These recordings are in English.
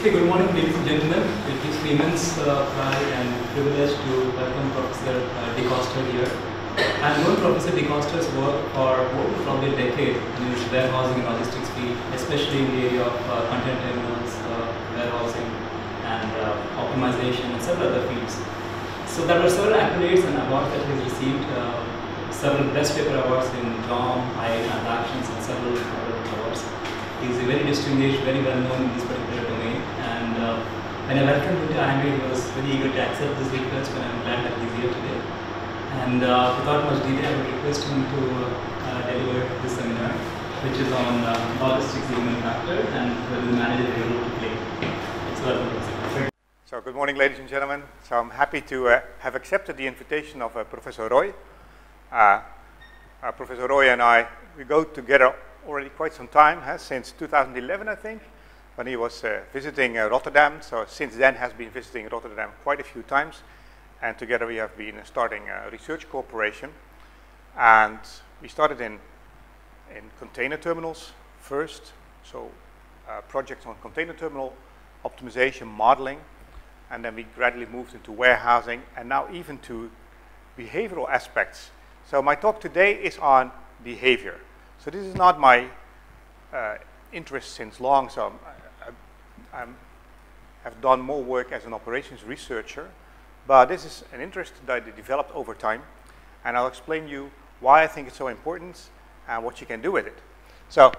Okay, good morning, ladies and gentlemen. It is immense uh, pride and privilege to welcome Professor uh, de Koster here. I've known Professor de Koster's work for more probably a decade in his warehousing and logistics field, especially in the area of uh, container terminals, uh, warehousing, and uh, optimization, and several other fields. So there were several accolades and awards that he has received, uh, several best paper awards in JOM, IIE Transactions, and several other awards. He's a very distinguished, very well known in this particular when I welcomed him to IIMA, he was very eager to accept this request, and I'm glad that he's here today. And uh, without much delay, I would request him to uh, deliver this seminar, which is on uh, logistics human factor and whether the manager is able to play. So. So good morning, ladies and gentlemen. So I'm happy to uh, have accepted the invitation of uh, Professor Roy. Uh, uh, Professor Roy and I, we go together already quite some time, huh, since 2011, I think, when he was uh, visiting uh, Rotterdam. So since then has been visiting Rotterdam quite a few times. And together we have been starting a research cooperation. And we started in, in container terminals first. So uh, projects on container terminal optimization, modeling, and then we gradually moved into warehousing and now even to behavioral aspects. So my talk today is on behavior. So this is not my uh, interest since long, so I, I have done more work as an operations researcher, but this is an interest that I developed over time, and I'll explain you why I think it's so important and what you can do with it. So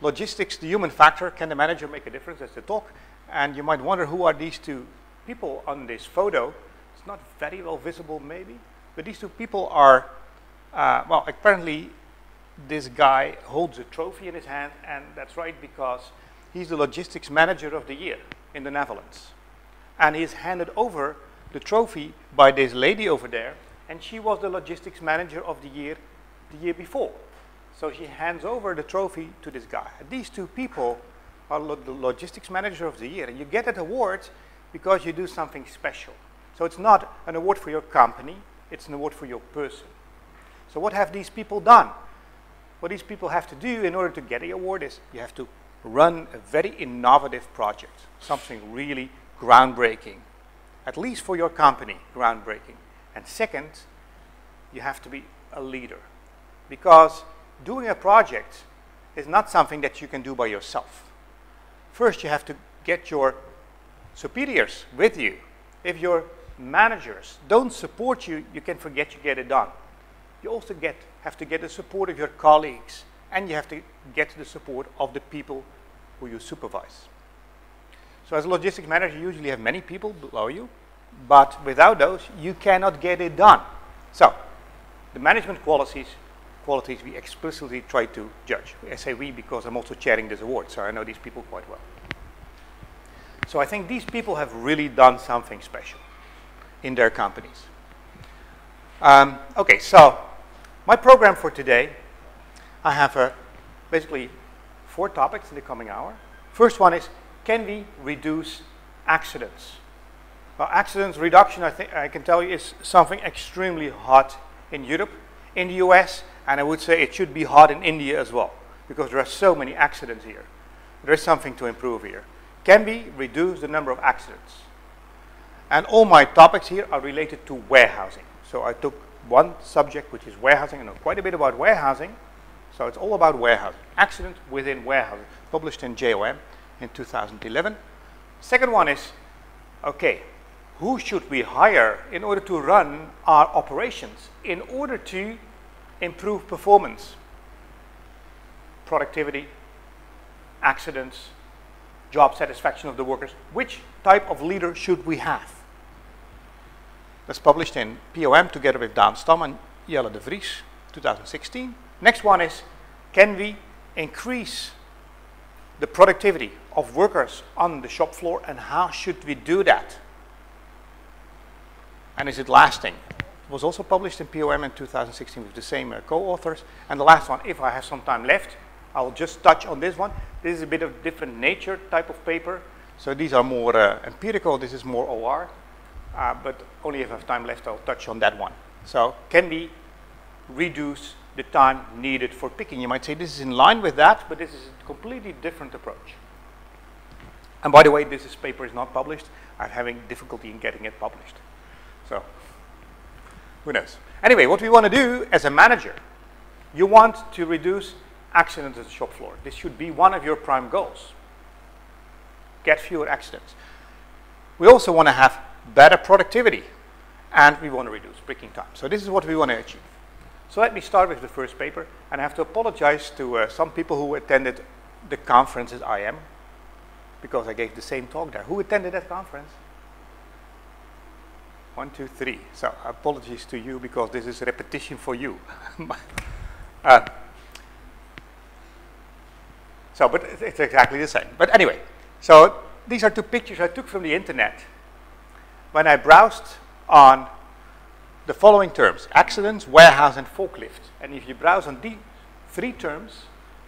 logistics, the human factor, can the manager make a difference? That's the talk. And you might wonder who are these two people on this photo. It's not very well visible maybe, but these two people are, uh, well, apparently this guy holds a trophy in his hand, and that's right because he's the logistics manager of the year in the Netherlands. And he's handed over the trophy by this lady over there, and she was the logistics manager of the year the year before. So she hands over the trophy to this guy. These two people are lo the logistics manager of the year, and you get that award because you do something special. So it's not an award for your company, it's an award for your person. So what have these people done? What these people have to do in order to get the award is you have to run a very innovative project, something really groundbreaking, at least for your company, groundbreaking. And second, you have to be a leader because doing a project is not something that you can do by yourself. First, you have to get your superiors with you. If your managers don't support you, you can forget you get it done. You also get, have to get the support of your colleagues, and you have to get the support of the people who you supervise. So as a logistics manager, you usually have many people below you, but without those, you cannot get it done. So the management qualities qualities we explicitly try to judge. I say we because I'm also chairing this award, so I know these people quite well. So I think these people have really done something special in their companies. Um, okay, so my program for today, I have a basically four topics in the coming hour. First one is, can we reduce accidents? Well, accidents reduction, I think I can tell you, is something extremely hot in Europe. In the US, and I would say it should be hot in India as well, because there are so many accidents here. There is something to improve here. Can we reduce the number of accidents? And all my topics here are related to warehousing. So I took one subject, which is warehousing. I know quite a bit about warehousing. So it's all about warehousing. Accident within warehousing, published in JOM in 2011. Second one is, okay, who should we hire in order to run our operations, in order to improve performance, productivity, accidents, job satisfaction of the workers. Which type of leader should we have? That's published in POM together with Dan Stam and Jelle de Vries, 2016. Next one is, can we increase the productivity of workers on the shop floor and how should we do that? And is it lasting? It was also published in POM in 2016 with the same uh, co-authors. And the last one, if I have some time left, I'll just touch on this one. This is a bit of different nature type of paper. So these are more uh, empirical, this is more OR. Uh, but only if I have time left, I'll touch on that one. So can we reduce the time needed for picking? You might say this is in line with that, but this is a completely different approach. And by the way, this is paper is not published. I'm having difficulty in getting it published. So, who knows? Anyway, what we want to do as a manager, you want to reduce accidents at the shop floor. This should be one of your prime goals. Get fewer accidents. We also want to have better productivity and we want to reduce picking time. So this is what we want to achieve. So let me start with the first paper and I have to apologize to uh, some people who attended the conference as I am because I gave the same talk there. Who attended that conference? One, two, three. So apologies to you because this is repetition for you. uh, so, but it's exactly the same. But anyway, so these are two pictures I took from the internet when I browsed on the following terms, accidents, warehouse, and forklift. And if you browse on these three terms,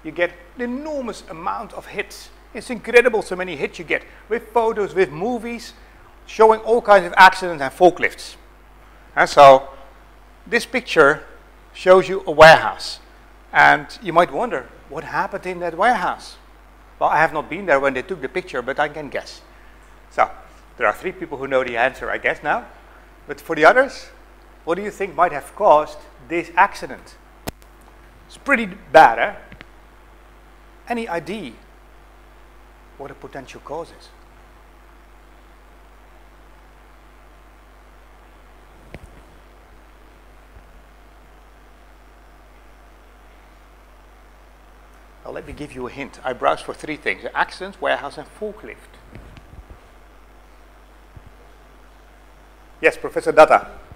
you get an enormous amount of hits. It's incredible so many hits you get with photos, with movies, showing all kinds of accidents and forklifts. And so this picture shows you a warehouse. And you might wonder, what happened in that warehouse? Well, I have not been there when they took the picture, but I can guess. So there are three people who know the answer, I guess, now. But for the others, what do you think might have caused this accident? It's pretty bad, eh? Any idea what a potential cause is? Well, let me give you a hint. I browsed for three things, accidents, warehouse, and forklift. Yes, Professor Datta.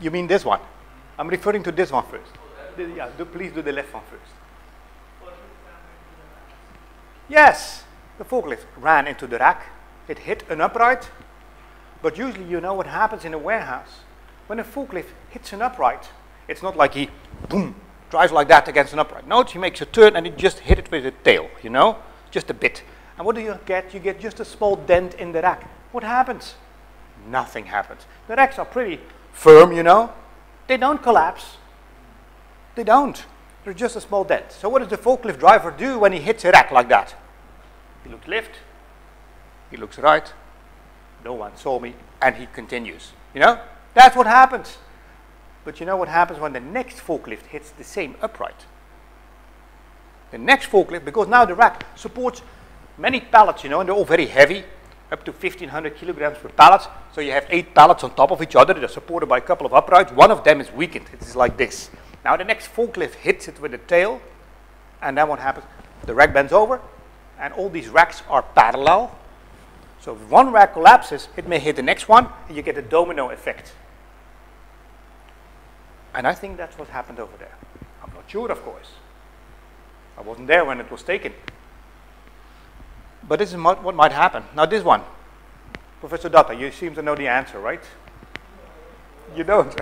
You mean this one? I'm referring to this one first. Yeah, do, please do the left one first. Yes, the forklift ran into the rack. It hit an upright. But usually you know what happens in a warehouse. When a forklift hits an upright, it's not like he, boom, drives like that against an upright. No, he makes a turn and he just hit it with the tail, you know? Just a bit. And what do you get? You get just a small dent in the rack. What happens? Nothing happens. The racks are pretty firm, you know. They don't collapse. They don't. They're just a small dent. So what does the forklift driver do when he hits a rack like that? He looks left. He looks right. No one saw me. And he continues. You know? That's what happens. But you know what happens when the next forklift hits the same upright? The next forklift, because now the rack supports many pallets, you know, and they're all very heavy, up to 1500 kilograms per pallet. So you have eight pallets on top of each other that are supported by a couple of uprights. One of them is weakened. It is like this. Now the next forklift hits it with the tail, and then what happens? The rack bends over, and all these racks are parallel. So if one rack collapses, it may hit the next one, and you get a domino effect. And I think that's what happened over there. I'm not sure, of course. I wasn't there when it was taken. But this is what might happen. Now this one, Professor Datta, you seem to know the answer, right? You don't.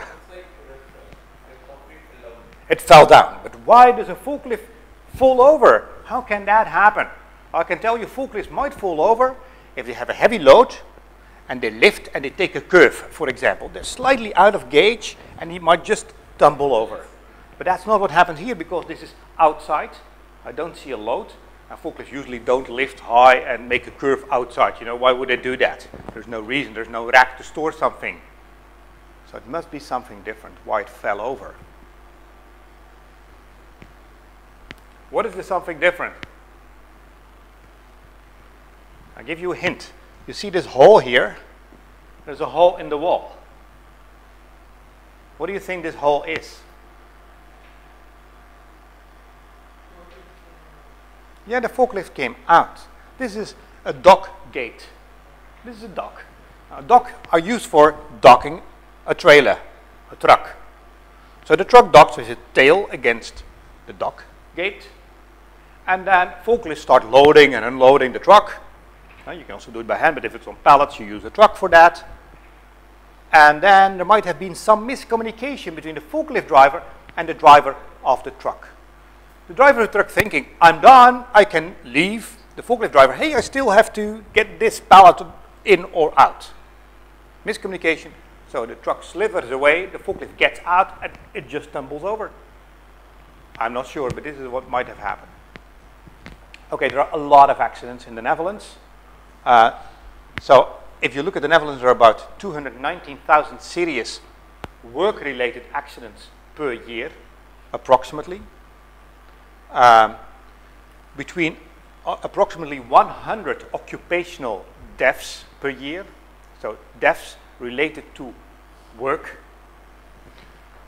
it fell down. But why does a forklift fall over? How can that happen? I can tell you forklifts might fall over if they have a heavy load and they lift and they take a curve, for example. They're slightly out of gauge and he might just tumble over. But that's not what happens here because this is outside I don't see a load. And forklifts usually don't lift high and make a curve outside. You know, why would they do that? There's no reason. There's no rack to store something. So it must be something different why it fell over. What is the something different? I'll give you a hint. You see this hole here? There's a hole in the wall. What do you think this hole is? Yeah, the forklift came out. This is a dock gate. This is a dock. Now, dock are used for docking a trailer, a truck. So the truck docks with its tail against the dock gate. And then forklifts start loading and unloading the truck. Now, you can also do it by hand, but if it's on pallets, you use a truck for that. And then there might have been some miscommunication between the forklift driver and the driver of the truck. The driver of the truck thinking, I'm done, I can leave. The forklift driver, hey, I still have to get this pallet in or out. Miscommunication. So the truck slithers away, the forklift gets out, and it just tumbles over. I'm not sure, but this is what might have happened. Okay, there are a lot of accidents in the Netherlands. Uh, so if you look at the Netherlands, there are about 219,000 serious work-related accidents per year, approximately. Um, between uh, approximately 100 occupational deaths per year, so deaths related to work,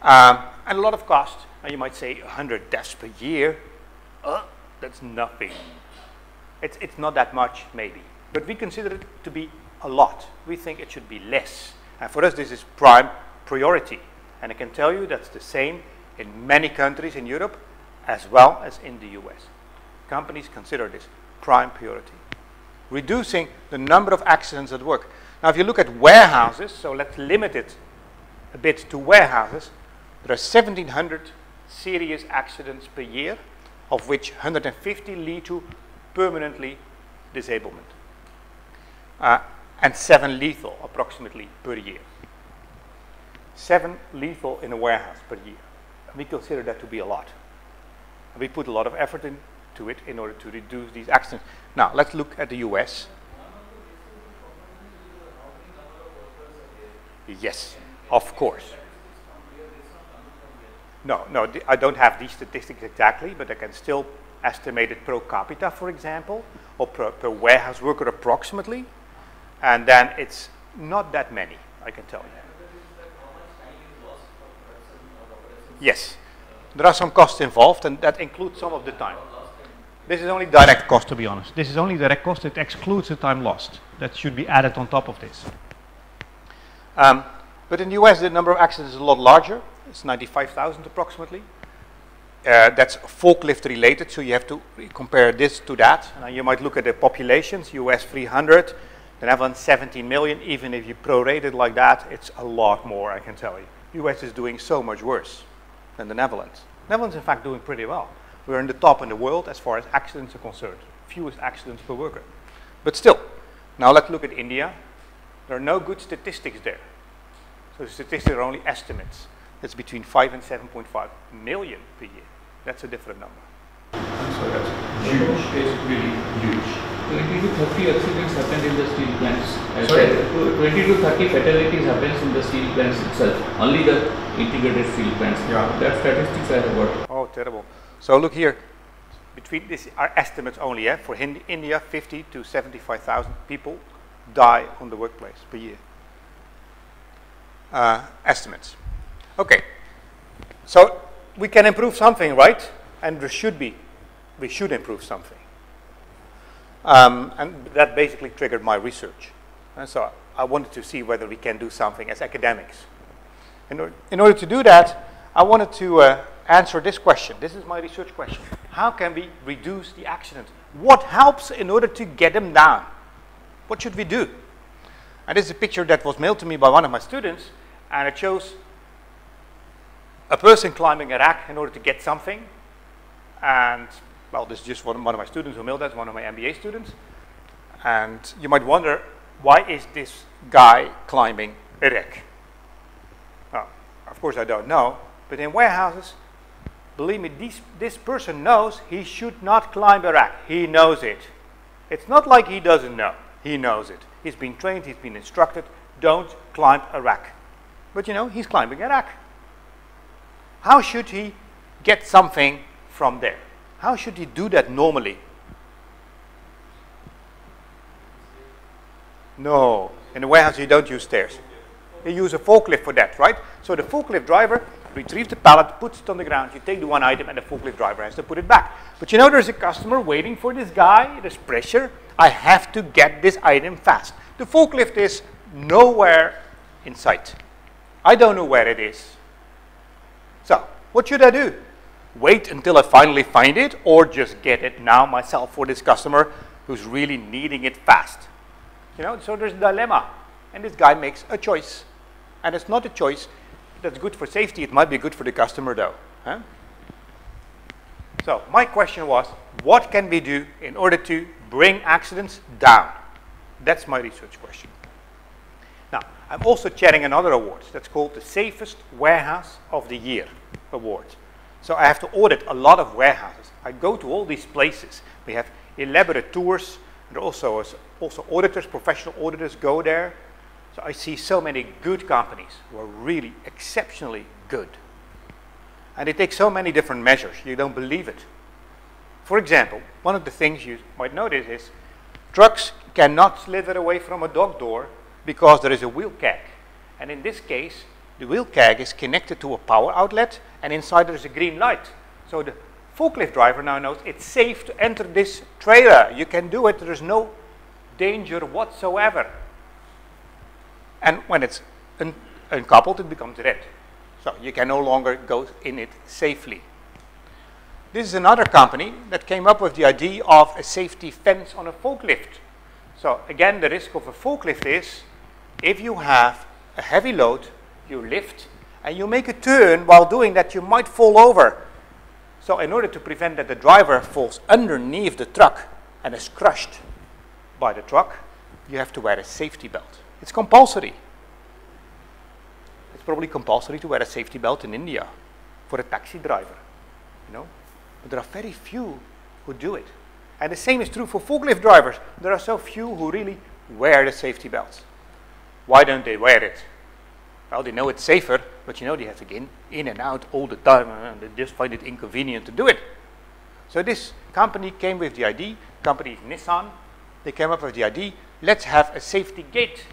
um, and a lot of cost. Now you might say 100 deaths per year, uh, that's nothing. It's, it's not that much, maybe. But we consider it to be a lot. We think it should be less. And for us, this is prime priority. And I can tell you that's the same in many countries in Europe as well as in the US. Companies consider this prime priority. Reducing the number of accidents at work. Now, if you look at warehouses, so let's limit it a bit to warehouses, there are 1,700 serious accidents per year, of which 150 lead to permanently disablement. Uh, and seven lethal approximately per year. Seven lethal in a warehouse per year. We consider that to be a lot. We put a lot of effort into it in order to reduce these accidents. Now, let's look at the US. Yes, of course. No, no, I don't have these statistics exactly, but I can still estimate it per capita, for example, or per, per warehouse worker approximately. And then it's not that many, I can tell you. Yes, there are some costs involved, and that includes some of the time. This is only direct cost, to be honest. This is only direct cost. It excludes the time lost. That should be added on top of this. Um, but in the US, the number of accidents is a lot larger. It's 95,000 approximately. Uh, that's forklift related, so you have to compare this to that. And you might look at the populations, US 300, the Netherlands 17 million. Even if you prorate it like that, it's a lot more, I can tell you. US is doing so much worse than the Netherlands. Netherlands, in fact, doing pretty well. We're in the top in the world as far as accidents are concerned. Fewest accidents per worker. But still, now let's look at India. There are no good statistics there. So the statistics are only estimates. It's between 5 and 7.5 million per year. That's a different number. So that's huge. It's really huge. 20 to 30 accidents happen in the steel plants. Sorry? 20 to 30 fatalities happens in the steel plants itself. Only the integrated steel plants. Yeah. That statistics I have got. Oh, terrible. So look here. Between this are estimates only, eh? For Hindi- India, 50 to 75,000 people die on the workplace per year. Uh, estimates. Okay. So we can improve something, right? And there should be. We should improve something. Um, and that basically triggered my research. And so I wanted to see whether we can do something as academics. In, or- in order to do that, I wanted to uh, answer this question. This is my research question. How can we reduce the accidents? What helps in order to get them down? What should we do? And this is a picture that was mailed to me by one of my students, and it shows a person climbing a rack in order to get something. And, well, this is just one, one of my students who mailed that, one of my MBA students. And you might wonder, why is this guy climbing a rack? Well, of course I don't know, but in warehouses, believe me, this, this person knows he should not climb a rack. He knows it. It's not like he doesn't know. He knows it. He's been trained, he's been instructed, don't climb a rack. But you know, he's climbing a rack. How should he get something from there? How should he do that normally? No, in the warehouse you don't use stairs. You use a forklift for that, right? So the forklift driver retrieves the pallet, puts it on the ground, you take the one item and the forklift driver has to put it back. But you know there's a customer waiting for this guy, there's pressure, I have to get this item fast. The forklift is nowhere in sight. I don't know where it is. So, what should I do? Wait until I finally find it or just get it now myself for this customer who's really needing it fast? You know, so there's a dilemma. And this guy makes a choice. And it's not a choice that's good for safety, it might be good for the customer though. Huh? So, my question was what can we do in order to bring accidents down? That's my research question. Now, I'm also chairing another award that's called the Safest Warehouse of the Year Award. So I have to audit a lot of warehouses. I go to all these places. We have elaborate tours. And also, also auditors, professional auditors go there. So I see so many good companies who are really exceptionally good. And they take so many different measures, you don't believe it. For example, one of the things you might notice is trucks cannot slither away from a dock door because there is a wheel cag. And in this case, the wheel cag is connected to a power outlet and inside there is a green light. So the forklift driver now knows it's safe to enter this trailer. You can do it, there is no danger whatsoever. And when it's un uncoupled, it becomes red. So you can no longer go in it safely. This is another company that came up with the idea of a safety fence on a forklift. So again, the risk of a forklift is if you have a heavy load, you lift, and you make a turn while doing that, you might fall over. So in order to prevent that the driver falls underneath the truck and is crushed by the truck, you have to wear a safety belt. It's compulsory It's probably compulsory to wear a safety belt in India for a taxi driver, you know. But there are very few who do it. And the same is true for forklift drivers. There are so few who really wear the safety belts. Why don't they wear it? Well, they know it's safer, but you know they have to get in, and out all the time, and they just find it inconvenient to do it. So this company came with the idea, company Nissan, they came up with the idea, let's have a safety gate.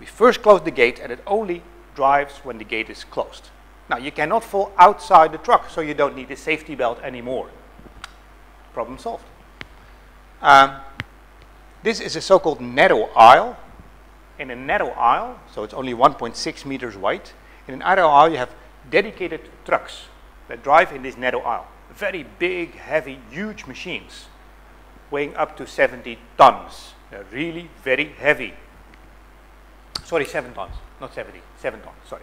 We first close the gate and it only drives when the gate is closed. Now, you cannot fall outside the truck, so you don't need a safety belt anymore. Problem solved. Um, this is a so-called narrow aisle. In a narrow aisle, so it's only 1.6 meters wide, in an narrow aisle you have dedicated trucks that drive in this narrow aisle. Very big, heavy, huge machines, weighing up to 70 tons. They're really very heavy. Sorry, 7 tons not 70, 7 tons, sorry.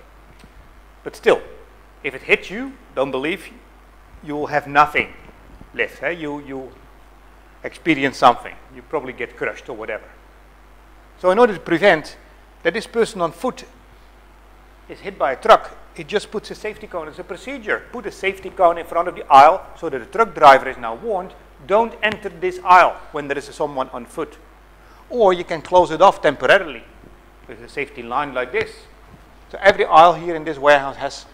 But still, if it hits you, don't believe you will have nothing left. Eh? You, you experience something. You probably get crushed or whatever. So in order to prevent that this person on foot is hit by a truck, it just puts a safety cone as a procedure. Put a safety cone in front of the aisle so that the truck driver is now warned, don't enter this aisle when there is someone on foot. Or you can close it off temporarily with a safety line like this. So every aisle here in this warehouse has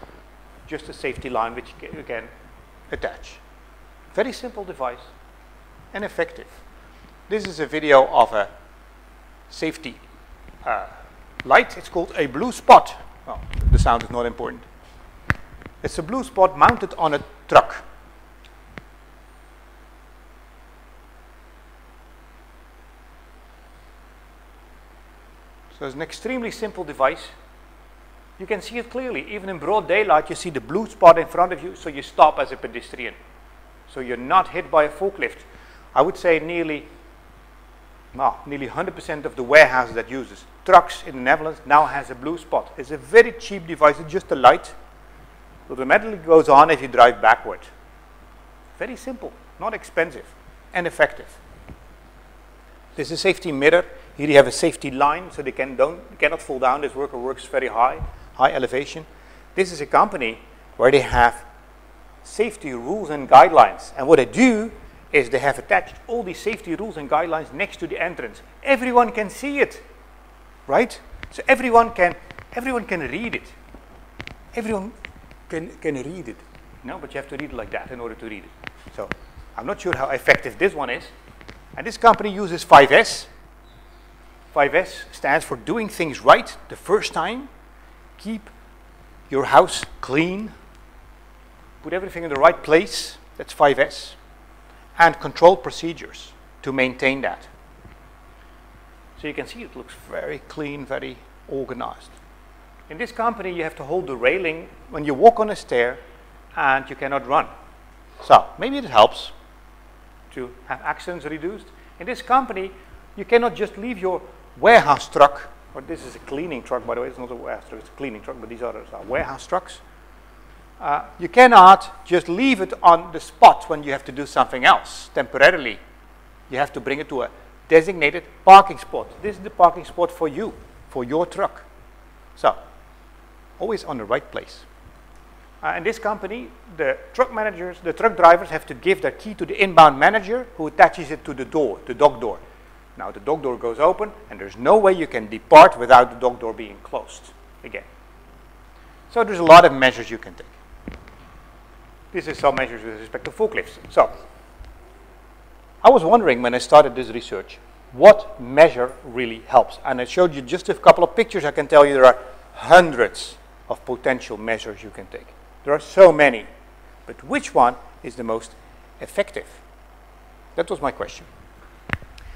just a safety line which you can attach. Very simple device and effective. This is a video of a safety uh, light. It's called a blue spot. Well, the sound is not important. It's a blue spot mounted on a truck. So it's an extremely simple device. You can see it clearly. Even in broad daylight, you see the blue spot in front of you, so you stop as a pedestrian. So you're not hit by a forklift. I would say nearly, well, nearly 100% of the warehouses that uses trucks in the Netherlands now has a blue spot. It's a very cheap device. It's just a light. It automatically goes on if you drive backward. Very simple, not expensive, and effective. There's a safety mirror. Here you have a safety line, so they can don't, cannot fall down. This worker works very high, high elevation. This is a company where they have safety rules and guidelines. And what they do is they have attached all these safety rules and guidelines next to the entrance. Everyone can see it, right? So everyone can, everyone can read it. Everyone can, can read it. No, but you have to read it like that in order to read it. So I'm not sure how effective this one is. And this company uses 5S. 5S stands for doing things right the first time. Keep your house clean. Put everything in the right place. That's 5S. And control procedures to maintain that. So you can see it looks very clean, very organized. In this company, you have to hold the railing when you walk on a stair and you cannot run. So maybe it helps to have accidents reduced. In this company, you cannot just leave your warehouse truck, or this is a cleaning truck, by the way, it's not a warehouse truck, it's a cleaning truck, but these others are uh, warehouse trucks. Uh, you cannot just leave it on the spot when you have to do something else temporarily. You have to bring it to a designated parking spot. This is the parking spot for you, for your truck. So, always on the right place. Uh, in this company, the truck managers, the truck drivers have to give their key to the inbound manager who attaches it to the door, the dock door. Now the dock door goes open and there's no way you can depart without the dock door being closed again. So there's a lot of measures you can take. This is some measures with respect to forklifts. So I was wondering when I started this research, what measure really helps? And I showed you just a couple of pictures. I can tell you there are hundreds of potential measures you can take. There are so many. But which one is the most effective? That was my question.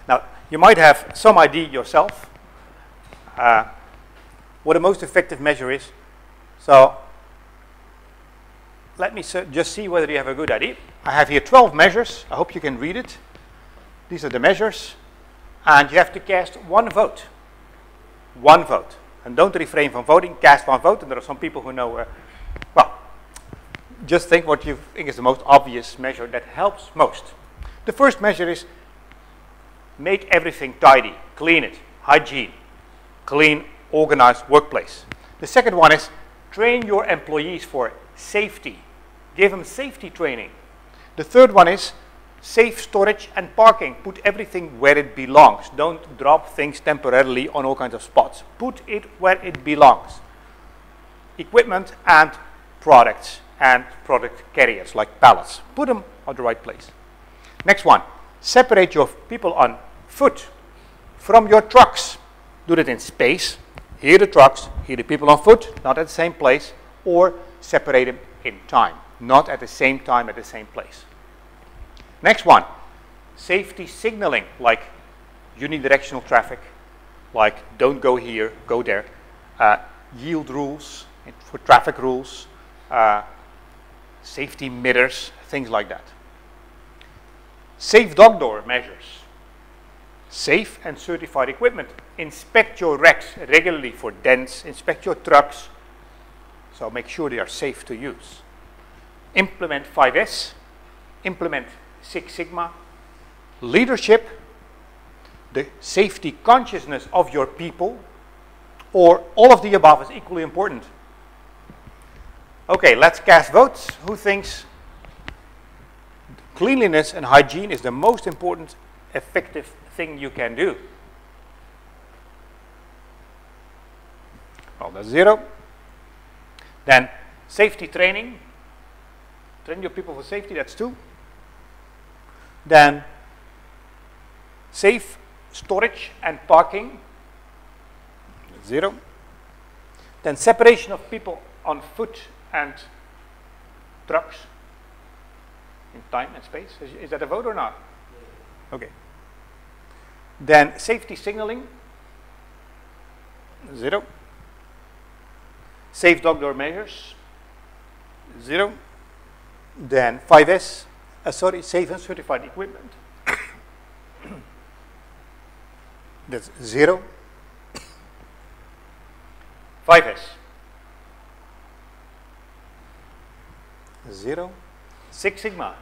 Now, you might have some idea yourself uh, what the most effective measure is. So let me just see whether you have a good idea. I have here 12 measures. I hope you can read it. These are the measures. And you have to cast one vote. One vote. And don't refrain from voting, cast one vote. And there are some people who know, uh, well, just think what you think is the most obvious measure that helps most. The first measure is make everything tidy, clean it, hygiene, clean, organized workplace. The second one is train your employees for safety. Give them safety training. The third one is safe storage and parking. Put everything where it belongs. Don't drop things temporarily on all kinds of spots. Put it where it belongs. Equipment and products and product carriers like pallets. Put them at the right place. Next one, separate your people on foot from your trucks. Do that in space. Here the trucks, here the people on foot, not at the same place, or separate them in time, not at the same time at the same place. Next one, safety signaling, like unidirectional traffic, like don't go here, go there. Uh, yield rules for traffic rules, uh, safety mirrors, things like that. Safe dock door measures safe and certified equipment. Inspect your racks regularly for dents, inspect your trucks, so make sure they are safe to use. Implement 5S, implement Six Sigma, leadership, the safety consciousness of your people, or all of the above is equally important. Okay, let's cast votes. Who thinks cleanliness and hygiene is the most important effective thing you can do. Well, that's zero. Then safety training. Train your people for safety, that's two. Then safe storage and parking, zero. Then separation of people on foot and trucks in time and space. Is, is that a vote or not? Okay. Then safety signaling, zero. Safe dock door measures, zero. Then 5S, uh, sorry, safe and certified equipment. That's zero. 5S. Zero. Six Sigma.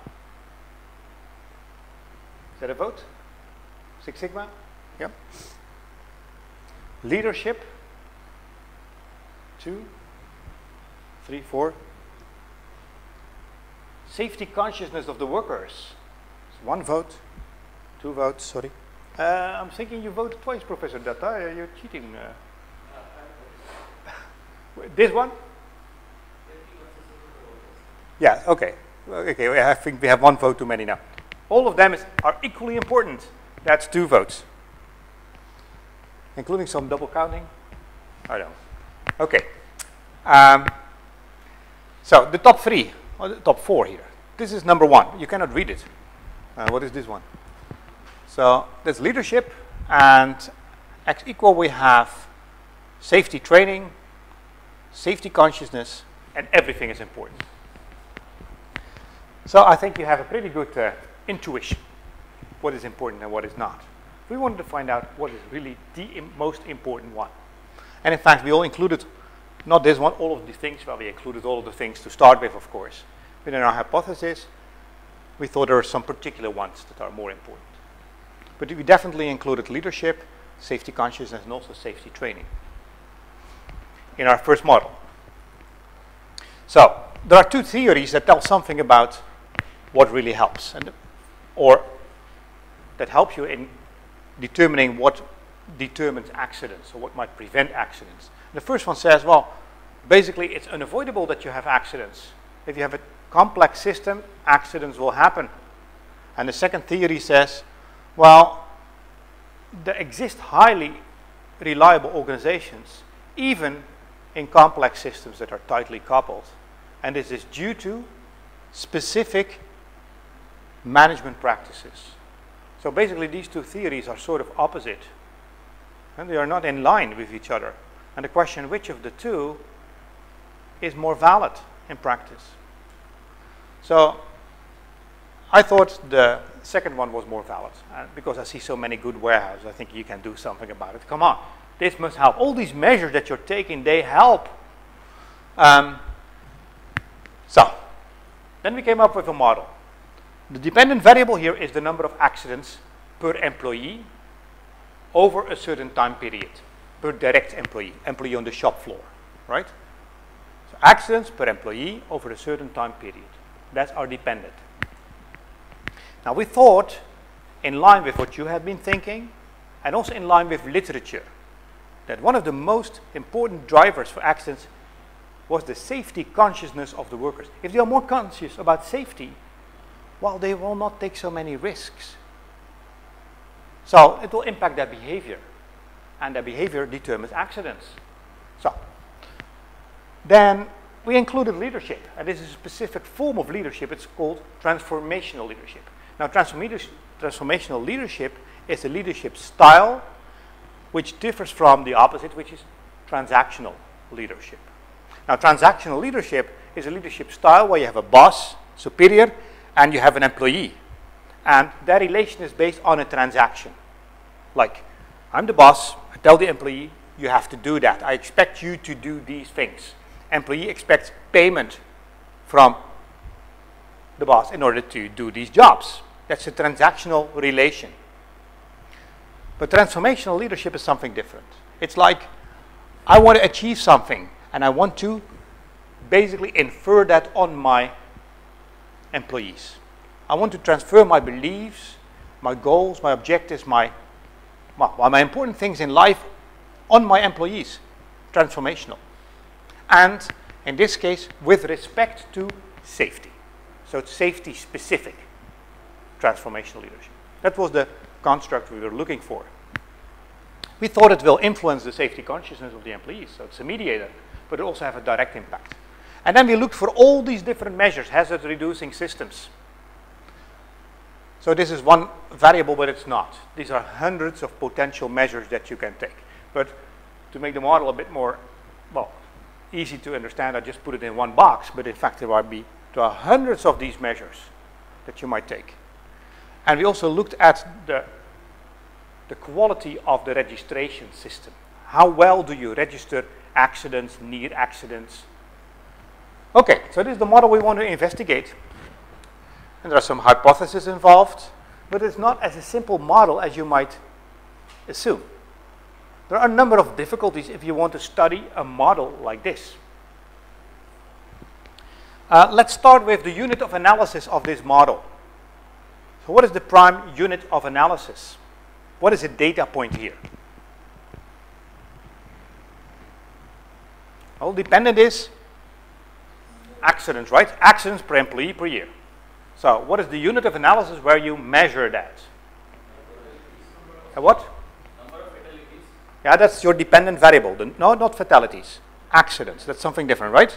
Is that a vote? Six Sigma? Yep. Leadership, two, three, four. Safety consciousness of the workers, one vote, two votes, sorry. Uh, I'm thinking you voted twice, Professor Datta. You're cheating. Uh. this one? Yeah, okay. Okay, I think we have one vote too many now. All of them is, are equally important. That's two votes. Including some double counting? I don't. Okay. Um, so the top three, top four here. This is number one. You cannot read it. Uh, what is this one? So there's leadership, and X equal we have safety training, safety consciousness, and everything is important. So I think you have a pretty good uh, intuition what is important and what is not. We wanted to find out what is really the Im most important one. And in fact, we all included, not this one, all of the things, well, we included all of the things to start with, of course. But in our hypothesis, we thought there are some particular ones that are more important. But we definitely included leadership, safety consciousness, and also safety training in our first model. So there are two theories that tell something about what really helps, and, or that help you in determining what determines accidents or what might prevent accidents. The first one says, well, basically it's unavoidable that you have accidents. If you have a complex system, accidents will happen. And the second theory says, well, there exist highly reliable organizations, even in complex systems that are tightly coupled. And this is due to specific management practices. So basically these two theories are sort of opposite. And they are not in line with each other. And the question which of the two is more valid in practice. So I thought the second one was more valid uh, because I see so many good warehouses. I think you can do something about it. Come on, this must help. All these measures that you're taking, they help. Um, so then we came up with a model. The dependent variable here is the number of accidents per employee over a certain time period, per direct employee, employee on the shop floor, right? So accidents per employee over a certain time period. That's our dependent. Now we thought, in line with what you have been thinking, and also in line with literature, that one of the most important drivers for accidents was the safety consciousness of the workers. If they are more conscious about safety, well, they will not take so many risks. So it will impact their behavior, and their behavior determines accidents. So then we included leadership, and this is a specific form of leadership. It's called transformational leadership. Now, transformational leadership is a leadership style which differs from the opposite, which is transactional leadership. Now, transactional leadership is a leadership style where you have a boss, superior, and you have an employee. And that relation is based on a transaction. Like, I'm the boss, I tell the employee, you have to do that. I expect you to do these things. Employee expects payment from the boss in order to do these jobs. That's a transactional relation. But transformational leadership is something different. It's like, I want to achieve something, and I want to basically infer that on my employees. I want to transfer my beliefs, my goals, my objectives, my, well, my important things in life on my employees. Transformational. And in this case, with respect to safety. So it's safety specific transformational leadership. That was the construct we were looking for. We thought it will influence the safety consciousness of the employees, so it's a mediator, but it also have a direct impact. And then we looked for all these different measures, hazard reducing systems. So this is one variable, but it's not. These are hundreds of potential measures that you can take. But to make the model a bit more, well, easy to understand, I just put it in one box, but in fact there might be there are hundreds of these measures that you might take. And we also looked at the, the quality of the registration system. How well do you register accidents, near accidents? Okay, so this is the model we want to investigate. And there are some hypotheses involved, but it's not as a simple model as you might assume. There are a number of difficulties if you want to study a model like this. Uh, let's start with the unit of analysis of this model. So what is the prime unit of analysis? What is a data point here? Well, dependent is accidents, right? Accidents per employee per year. So what is the unit of analysis where you measure that? A what? Number of fatalities. Yeah, that's your dependent variable. The, no, not fatalities. Accidents. That's something different, right?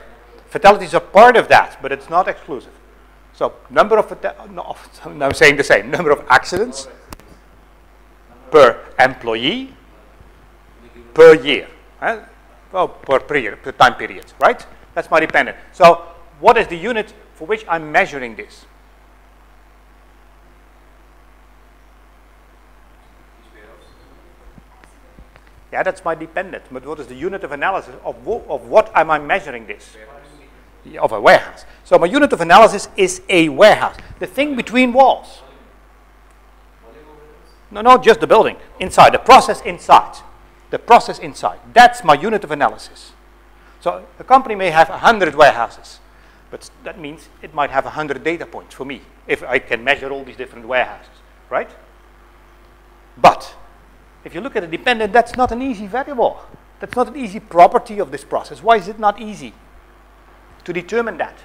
Fatalities are part of that, but it's not exclusive. So number of, uh, no, I'm saying the same, number of accidents per employee per year. Right? Well, per, per year, per time period, right? That's my dependent. So what is the unit for which I'm measuring this? Yeah, that's my dependent. But what is the unit of analysis of, of what am I measuring this? of a warehouse. So my unit of analysis is a warehouse. The thing between walls. No, no, just the building. Inside, the process inside. The process inside. That's my unit of analysis. So a company may have 100 warehouses. But that means it might have 100 data points for me if I can measure all these different warehouses, right? But if you look at a dependent, that's not an easy variable. That's not an easy property of this process. Why is it not easy to determine that?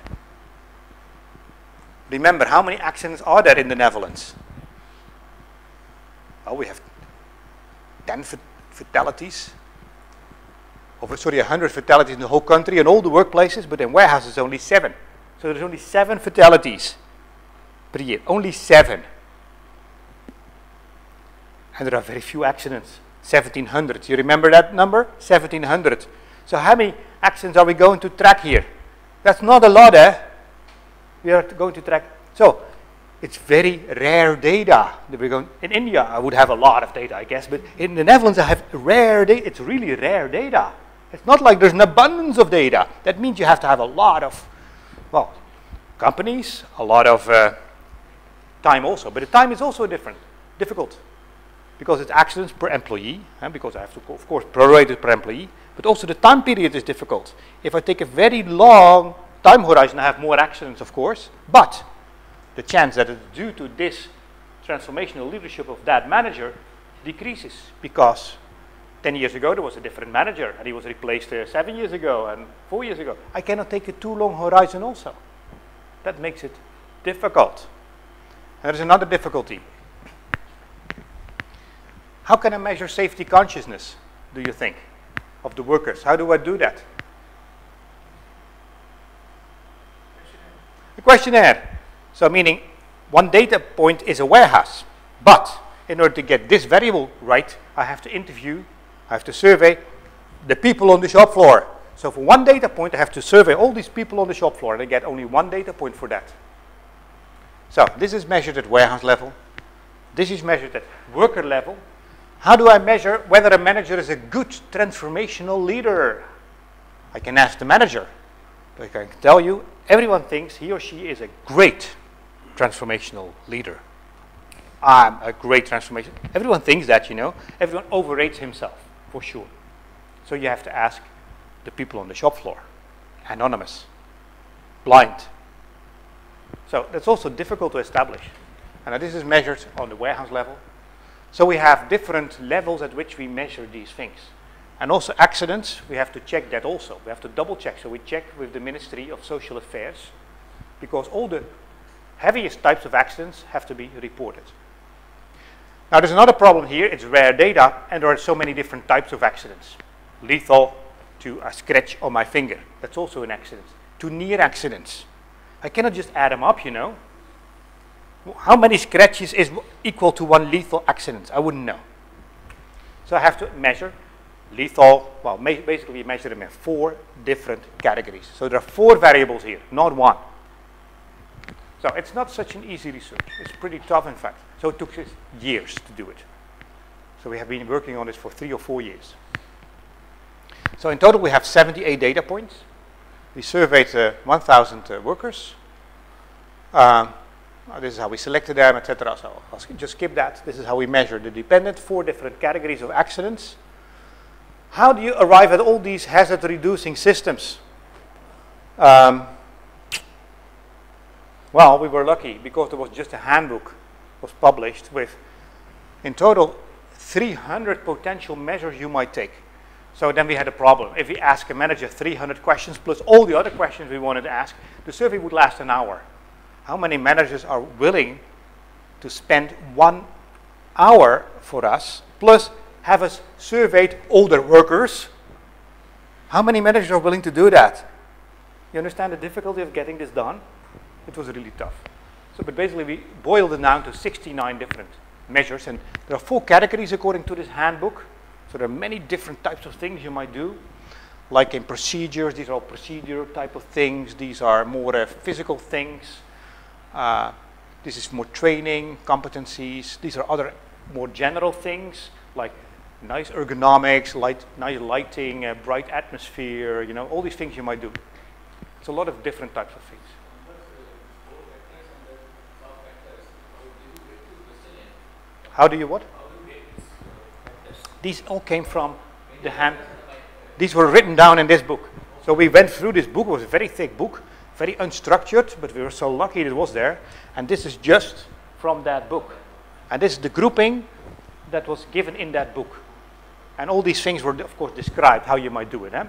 Remember, how many accidents are there in the Netherlands? Oh, we have 10 fatalities. Over, sorry, 100 fatalities in the whole country and all the workplaces, but in warehouses only seven. So there's only seven fatalities per year. Only seven. And there are very few accidents. 1700. You remember that number? 1700. So how many accidents are we going to track here? That's not a lot, eh? We are going to track. So it's very rare data that we're going. In India, I would have a lot of data, I guess, but in the Netherlands, I have rare data. It's really rare data. It's not like there's an abundance of data. That means you have to have a lot of, well, companies, a lot of uh, time also. But the time is also different, difficult because it's accidents per employee, and because I have to, of course, prorate it per employee, but also the time period is difficult. If I take a very long time horizon, I have more accidents, of course, but the chance that it's due to this transformational leadership of that manager decreases because 10 years ago there was a different manager and he was replaced uh, seven years ago and four years ago. I cannot take a too long horizon also. That makes it difficult. And there's another difficulty. How can I measure safety consciousness, do you think, of the workers? How do I do that? A questionnaire. So meaning one data point is a warehouse. But in order to get this variable right, I have to interview, I have to survey the people on the shop floor. So for one data point, I have to survey all these people on the shop floor, and I get only one data point for that. So this is measured at warehouse level. This is measured at worker level. How do I measure whether a manager is a good transformational leader? I can ask the manager. But I can tell you, everyone thinks he or she is a great transformational leader. I'm a great transformation. Everyone thinks that, you know. Everyone overrates himself, for sure. So you have to ask the people on the shop floor. Anonymous. Blind. So that's also difficult to establish. And this is measured on the warehouse level, so we have different levels at which we measure these things. And also accidents, we have to check that also. We have to double check. So we check with the Ministry of Social Affairs because all the heaviest types of accidents have to be reported. Now there's another problem here, it's rare data and there are so many different types of accidents. Lethal to a scratch on my finger, that's also an accident. To near accidents. I cannot just add them up, you know how many scratches is equal to one lethal accident? I wouldn't know. So I have to measure lethal, well, basically we measure them in four different categories. So there are four variables here, not one. So it's not such an easy research. It's pretty tough, in fact. So it took us years to do it. So we have been working on this for three or four years. So in total we have 78 data points. We surveyed uh, 1,000 uh, workers. Um, uh, this is how we selected them, etc. So I'll just skip that. This is how we measure the dependent, four different categories of accidents. How do you arrive at all these hazard reducing systems? Um, well, we were lucky because there was just a handbook was published with, in total, 300 potential measures you might take. So then we had a problem. If we ask a manager 300 questions plus all the other questions we wanted to ask, the survey would last an hour how many managers are willing to spend one hour for us, plus have us surveyed older workers? How many managers are willing to do that? You understand the difficulty of getting this done? It was really tough. So, but basically we boiled it down to 69 different measures, and there are four categories according to this handbook. So there are many different types of things you might do. Like in procedures, these are all procedure type of things. These are more uh, physical things. Uh, this is more training, competencies. These are other more general things like nice ergonomics, light, nice lighting, uh, bright atmosphere, you know, all these things you might do. It's a lot of different types of things. How do you what? These all came from the hand. These were written down in this book. So we went through this book. It was a very thick book very unstructured, but we were so lucky it was there. And this is just from that book. And this is the grouping that was given in that book. And all these things were, of course, described how you might do it. Eh?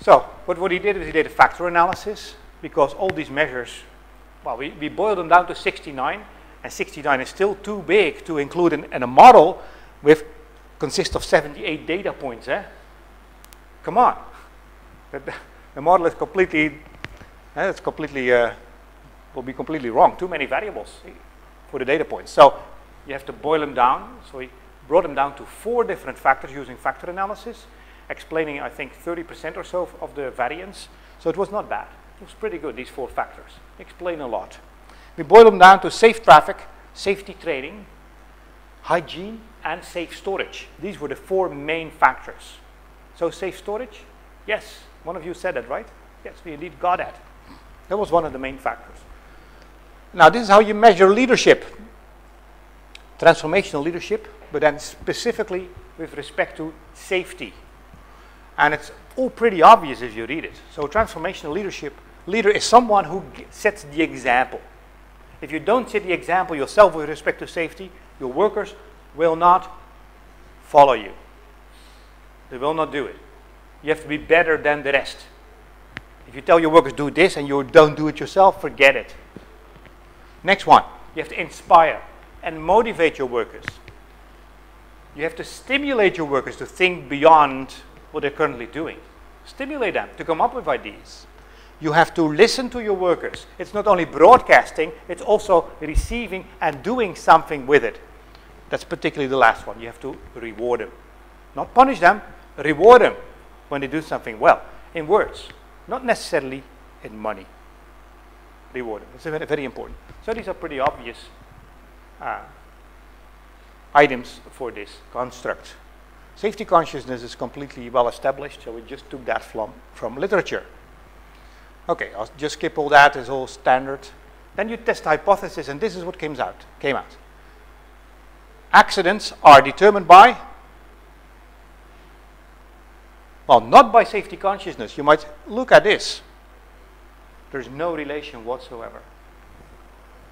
So, but what he did is he did a factor analysis because all these measures, well, we, we boiled them down to 69, and 69 is still too big to include in, in a model with consists of 78 data points. Eh? Come on. The, model is completely, eh, it's completely, uh, will be completely wrong. Too many variables for the data points. So you have to boil them down. So we brought them down to four different factors using factor analysis, explaining, I think, 30% or so of, the variance. So it was not bad. It was pretty good, these four factors. Explain a lot. We boiled them down to safe traffic, safety training, hygiene, and safe storage. These were the four main factors. So safe storage? Yes. One of you said that, right? Yes, we indeed got that. That was one of the main factors. Now, this is how you measure leadership. Transformational leadership, but then specifically with respect to safety. And it's all pretty obvious if you read it. So transformational leadership, leader is someone who sets the example. If you don't set the example yourself with respect to safety, your workers will not follow you. They will not do it. You have to be better than the rest. If you tell your workers do this and you don't do it yourself, forget it. Next one, you have to inspire and motivate your workers. You have to stimulate your workers to think beyond what they're currently doing. Stimulate them to come up with ideas. You have to listen to your workers. It's not only broadcasting, it's also receiving and doing something with it. That's particularly the last one. You have to reward them. Not punish them, reward them when they do something well. In words, not necessarily in money. Reward. It's very, very important. So these are pretty obvious uh, items for this construct. Safety consciousness is completely well established, so we just took that from, from literature. Okay, I'll just skip all that, it's all standard. Then you test the hypothesis, and this is what came out. Came out. Accidents are determined by, well, not by safety consciousness. You might look at this. There's no relation whatsoever.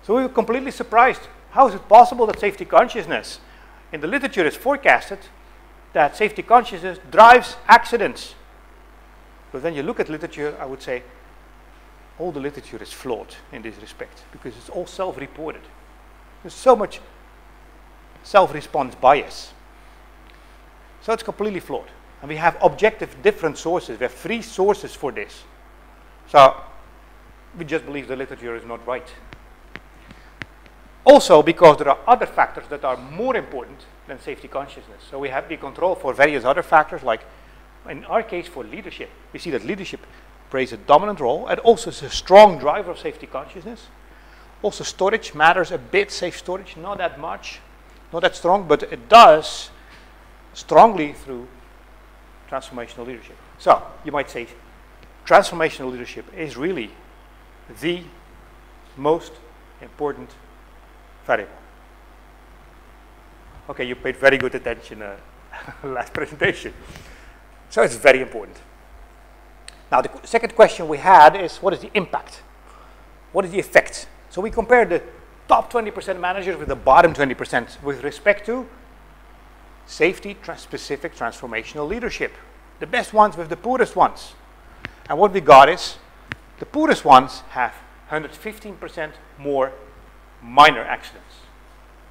So we were completely surprised. How is it possible that safety consciousness in the literature is forecasted that safety consciousness drives accidents? But when you look at literature, I would say all the literature is flawed in this respect because it's all self-reported. There's so much self-response bias. So it's completely flawed. And we have objective different sources. We have three sources for this. So we just believe the literature is not right. Also because there are other factors that are more important than safety consciousness. So we have the control for various other factors like in our case for leadership. We see that leadership plays a dominant role and also is a strong driver of safety consciousness. Also storage matters a bit, safe storage, not that much, not that strong, but it does strongly through transformational leadership. So you might say transformational leadership is really the most important variable. Okay, you paid very good attention uh, last presentation. So it's very important. Now the second question we had is what is the impact? What is the effect? So we compared the top 20% managers with the bottom 20% with respect to safety trans specific transformational leadership. The best ones with the poorest ones. And what we got is the poorest ones have 115% more minor accidents,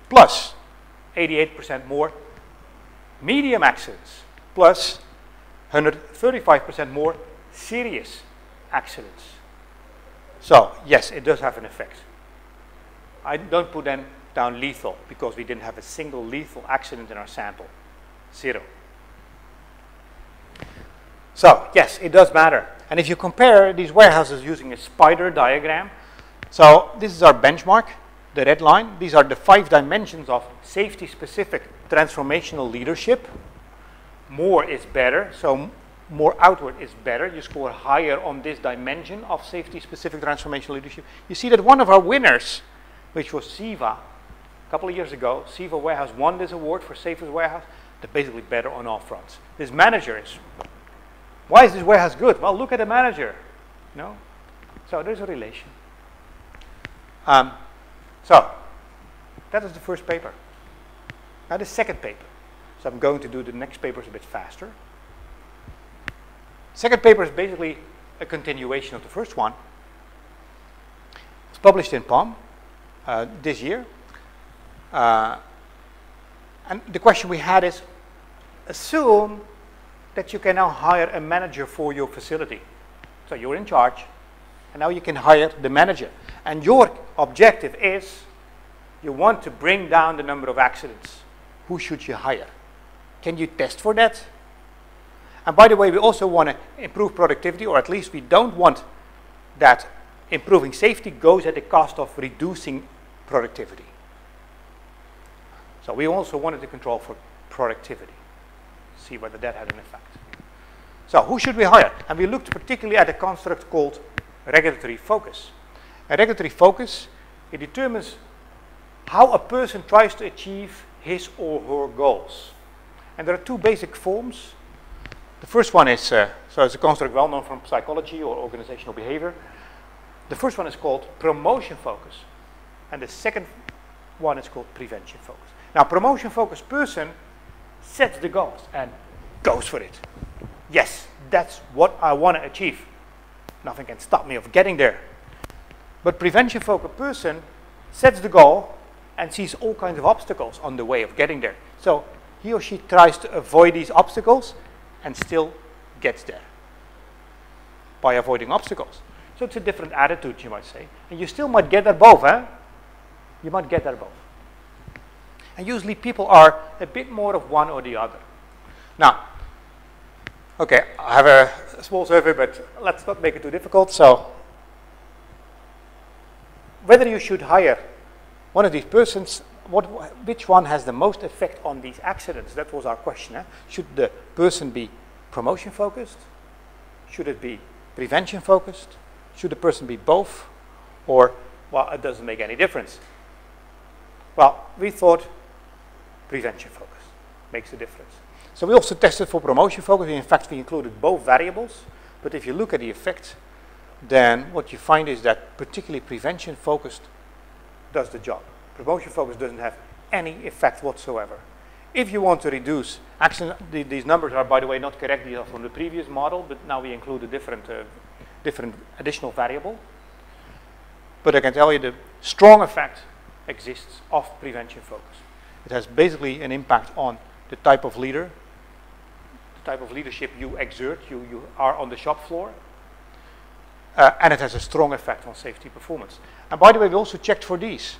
plus 88% more medium accidents, plus 135% more serious accidents. So, yes, it does have an effect. I don't put them down lethal because we didn't have a single lethal accident in our sample. Zero. So, yes, it does matter. And if you compare these warehouses using a spider diagram, so this is our benchmark, the red line. These are the five dimensions of safety-specific transformational leadership. More is better, so more outward is better. You score higher on this dimension of safety-specific transformational leadership. You see that one of our winners, which was CEVA, a couple of years ago, CEVA Warehouse won this award for safest warehouse. They're basically better on all fronts. This manager is, why is this warehouse good? Well, look at the manager. No? So there's a relation. Um, so, that is the first paper. Now the second paper. So I'm going to do the next papers a bit faster. Second paper is basically a continuation of the first one. It's published in POM uh, this year. Uh, and the question we had is, assume that you can now hire a manager for your facility. So you're in charge, and now you can hire the manager. And your objective is, you want to bring down the number of accidents. Who should you hire? Can you test for that? And by the way, we also want to improve productivity, or at least we don't want that improving safety goes at the cost of reducing productivity. So we also wanted to control for productivity, see whether that had an effect. So who should we hire? And we looked particularly at a construct called regulatory focus. A regulatory focus, it determines how a person tries to achieve his or her goals. And there are two basic forms. The first one is, uh, so it's a construct well known from psychology or organizational behavior. The first one is called promotion focus. And the second one is called prevention focus. Now, promotion focused person sets the goals and goes for it. Yes, that's what I want to achieve. Nothing can stop me of getting there. But prevention focused person sets the goal and sees all kinds of obstacles on the way of getting there. So he or she tries to avoid these obstacles and still gets there by avoiding obstacles. So it's a different attitude, you might say. And you still might get there both, eh? You might get there both. And usually people are a bit more of one or the other. Now, okay, I have a small survey, but let's not make it too difficult. So, whether you should hire one of these persons, what, which one has the most effect on these accidents? That was our question. Eh? Should the person be promotion focused? Should it be prevention focused? Should the person be both? Or, well, it doesn't make any difference. Well, we thought prevention focus makes a difference. So we also tested for promotion focus. In fact, we included both variables. But if you look at the effect, then what you find is that particularly prevention focused does the job. Promotion focus doesn't have any effect whatsoever. If you want to reduce actually the, these numbers are, by the way, not correct. These are from the previous model, but now we include a different, uh, different additional variable. But I can tell you the strong effect exists of prevention focus. It has basically an impact on the type of leader, the type of leadership you exert, you, you are on the shop floor, uh, and it has a strong effect on safety performance. And by the way, we also checked for these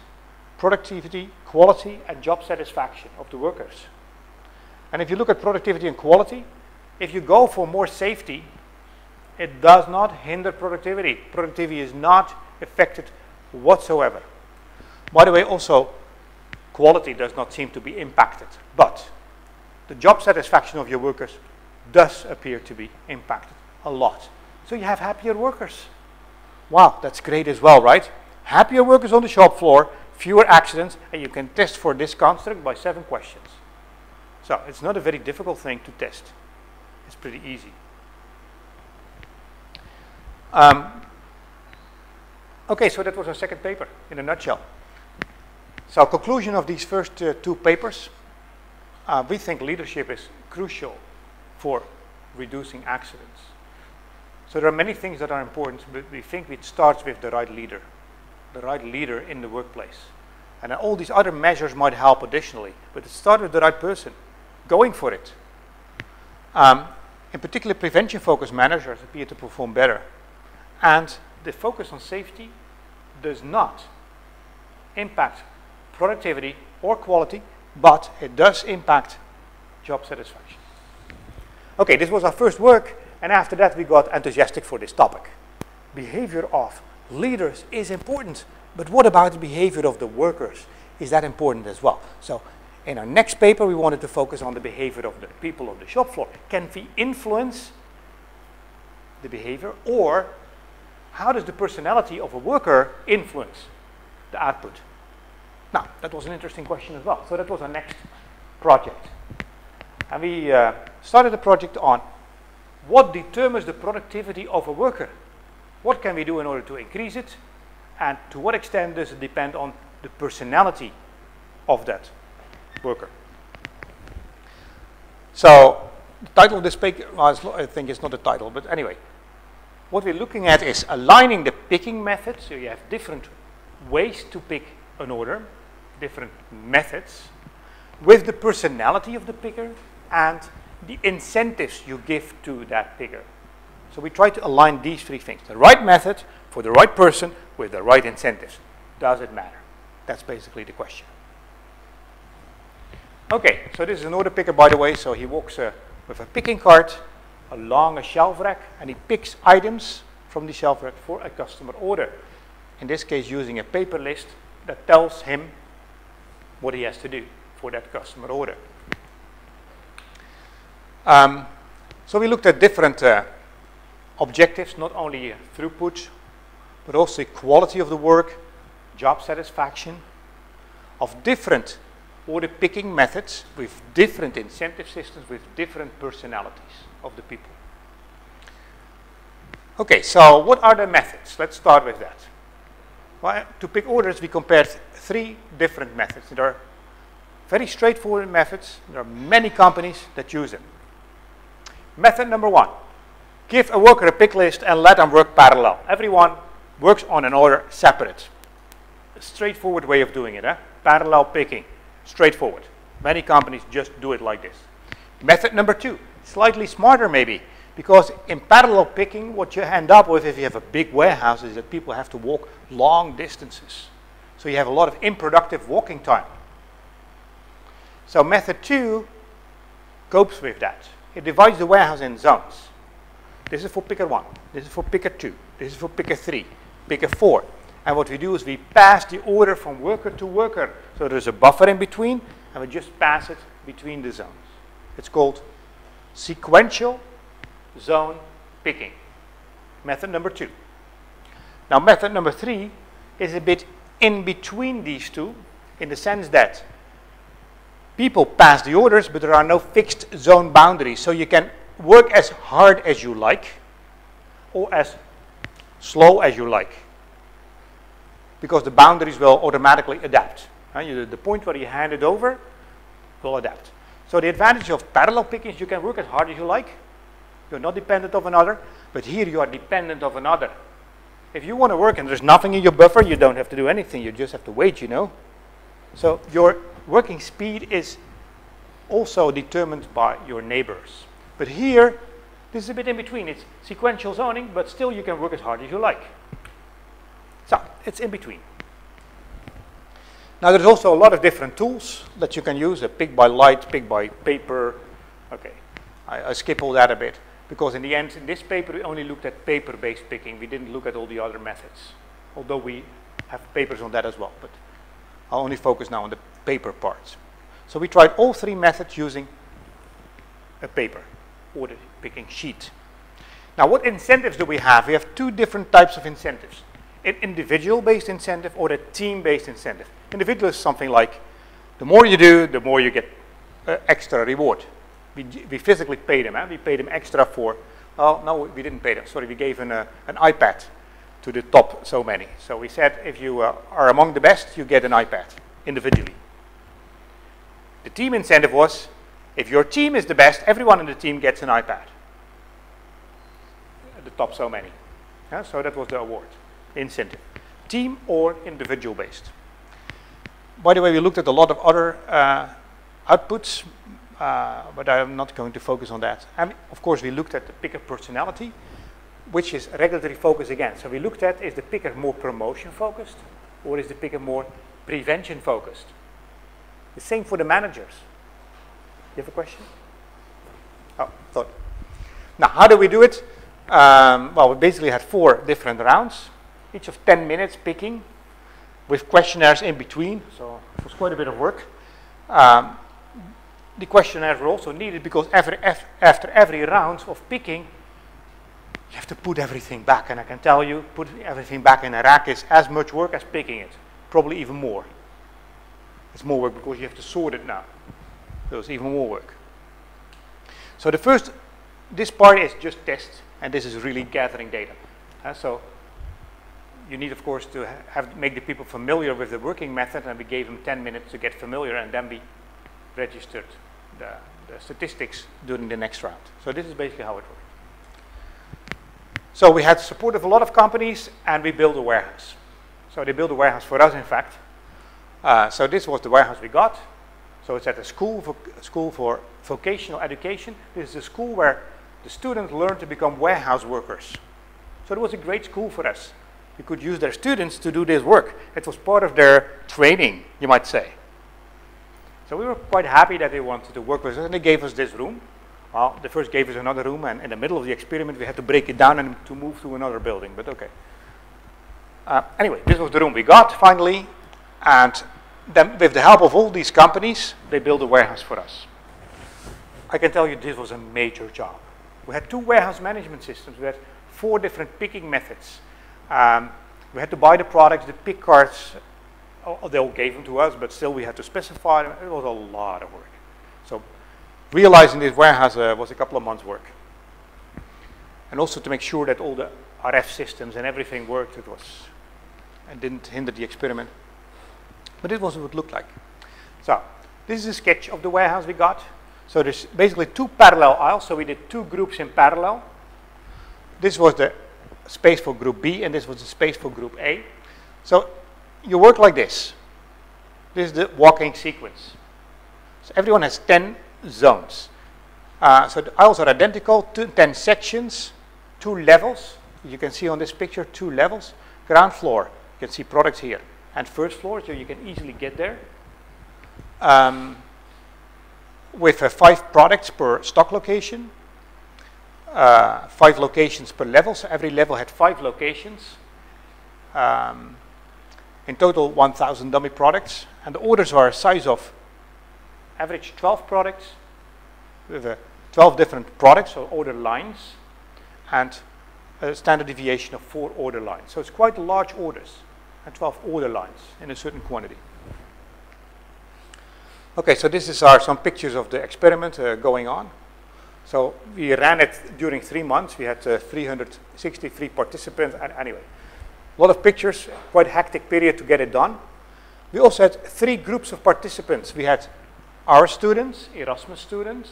productivity, quality, and job satisfaction of the workers. And if you look at productivity and quality, if you go for more safety, it does not hinder productivity. Productivity is not affected whatsoever. By the way, also, quality does not seem to be impacted, but the job satisfaction of your workers does appear to be impacted a lot. So you have happier workers. Wow, that's great as well, right? Happier workers on the shop floor, fewer accidents, and you can test for this construct by seven questions. So it's not a very difficult thing to test. It's pretty easy. Um, okay, so that was our second paper in a nutshell. So conclusion of these first uh, two papers, uh, we think leadership is crucial for reducing accidents. So there are many things that are important, but we think it starts with the right leader, the right leader in the workplace. And all these other measures might help additionally, but it starts with the right person, going for it. Um, in particular, prevention-focused managers appear to perform better. And the focus on safety does not impact productivity or quality, but it does impact job satisfaction. Okay, this was our first work, and after that we got enthusiastic for this topic. Behavior of leaders is important, but what about the behavior of the workers? Is that important as well? So in our next paper, we wanted to focus on the behavior of the people on the shop floor. Can we influence the behavior, or how does the personality of a worker influence the output? Now, that was an interesting question as well. So that was our next project. And we uh, started a project on what determines the productivity of a worker. what can we do in order to increase it? And to what extent does it depend on the personality of that worker? So, the title of this paper, I think it's not a title, but anyway, what we're looking at is aligning the picking methods. So you have different ways to pick an order, different methods, with the personality of the picker and the incentives you give to that picker. So we try to align these three things. The right method for the right person with the right incentives. Does it matter? That's basically the question. Okay, so this is an order picker, by the way. So he walks uh, with a picking cart along a shelf rack and he picks items from the shelf rack for a customer order. In this case, using a paper list that tells him what he has to do for that customer order. Um, so we looked at different uh, objectives, not only throughput, but also quality of the work, job satisfaction, of different order picking methods with different incentive systems, with different personalities of the people. Okay, so what are the methods? Let's start with that. Well, to pick orders, we compared three different methods. There are very straightforward methods. There are many companies that use them. Method number one, give a worker a pick list and let them work parallel. Everyone works on an order separate. A straightforward way of doing it, eh? parallel picking, straightforward. Many companies just do it like this. Method number two, slightly smarter maybe, because in parallel picking, what you end up with if you have a big warehouse is that people have to walk long distances. So you have a lot of unproductive walking time. So method two copes with that. It divides the warehouse in zones. This is for picker one. This is for picker two. This is for picker three. Picker four. And what we do is we pass the order from worker to worker. So there's a buffer in between, and we just pass it between the zones. It's called sequential zone picking. Method number two. Now method number three is a bit in between these two in the sense that people pass the orders but there are no fixed zone boundaries so you can work as hard as you like or as slow as you like because the boundaries will automatically adapt. The point where you hand it over will adapt. So the advantage of parallel picking is you can work as hard as you like. You're not dependent of another, but here you are dependent of another. If you want to work and there's nothing in your buffer, you don't have to do anything. You just have to wait, you know. So your working speed is also determined by your neighbors. But here, this is a bit in between. It's sequential zoning, but still you can work as hard as you like. So it's in between. Now there's also a lot of different tools that you can use, a pick by light, pick by paper. Okay, I, I skip all that a bit because in the end, in this paper, we only looked at paper-based picking. We didn't look at all the other methods, although we have papers on that as well. But I'll only focus now on the paper parts. So we tried all three methods using a paper order picking sheet. Now, what incentives do we have? We have two different types of incentives an individual based incentive or a team based incentive. Individual is something like the more you do, the more you get uh, extra reward. We, we physically pay them, eh? we paid them extra for, well, no, we didn't pay them, sorry, we gave an, uh, an iPad to the top so many. So we said if you uh, are among the best, you get an iPad individually. The team incentive was if your team is the best, everyone in the team gets an iPad. The top so many. Yeah, so that was the award incentive. Team or individual based. By the way, we looked at a lot of other uh, outputs, uh, but I'm not going to focus on that. And of course, we looked at the picker personality, which is regulatory focus again. So we looked at is the picker more promotion focused or is the picker more prevention focused? The same for the managers. You have a question? Oh, thought. Now, how do we do it? Um, well, we basically had four different rounds each of 10 minutes picking with questionnaires in between. So it was quite a bit of work. Um, the questionnaires were also needed because every, after every round of picking, you have to put everything back. And I can tell you, putting everything back in a rack is as much work as picking it, probably even more. It's more work because you have to sort it now. So it's even more work. So the first, this part is just test, and this is really gathering data. Uh, so you need, of course, to ha- have make the people familiar with the working method, and we gave them 10 minutes to get familiar, and then we registered the, the statistics during the next round. So this is basically how it works. So we had support of a lot of companies, and we built a warehouse. So they built a warehouse for us, in fact. Uh, so this was the warehouse we got. So it's at a school for, school for vocational education. This is a school where the students learn to become warehouse workers. So it was a great school for us. We could use their students to do this work. It was part of their training, you might say. So we were quite happy that they wanted to work with us, and they gave us this room. Well, they first gave us another room, and in the middle of the experiment, we had to break it down and to move to another building, but okay. Uh, anyway, this was the room we got finally, and then with the help of all these companies, they built a warehouse for us. I can tell you this was a major job. We had two warehouse management systems. We had four different picking methods. Um, we had to buy the products, the pick cards, oh, they all gave them to us, but still we had to specify them. It was a lot of work. So realizing this warehouse uh, was a couple of months' work. And also to make sure that all the RF systems and everything worked, it was, and didn't hinder the experiment. But this was what it looked like. So this is a sketch of the warehouse we got. So there's basically two parallel aisles. So we did two groups in parallel. This was the space for group B, and this was the space for group A. So you work like this. This is the walking sequence. So everyone has 10 zones. Uh, so the aisles are identical, two, 10 sections, two levels. You can see on this picture two levels. Ground floor, you can see products here. And first floor, so you can easily get there. Um, with uh, five products per stock location, uh, five locations per level. So every level had five locations. Um, in total, 1,000 dummy products. And the orders are a size of average 12 products with uh, 12 different products or order lines and a standard deviation of four order lines. So it's quite large orders and 12 order lines in a certain quantity. Okay, so this is our, some pictures of the experiment uh, going on. So we ran it during three months. We had uh, 363 participants. And anyway, a lot of pictures, quite a hectic period to get it done. We also had three groups of participants. We had our students, Erasmus students.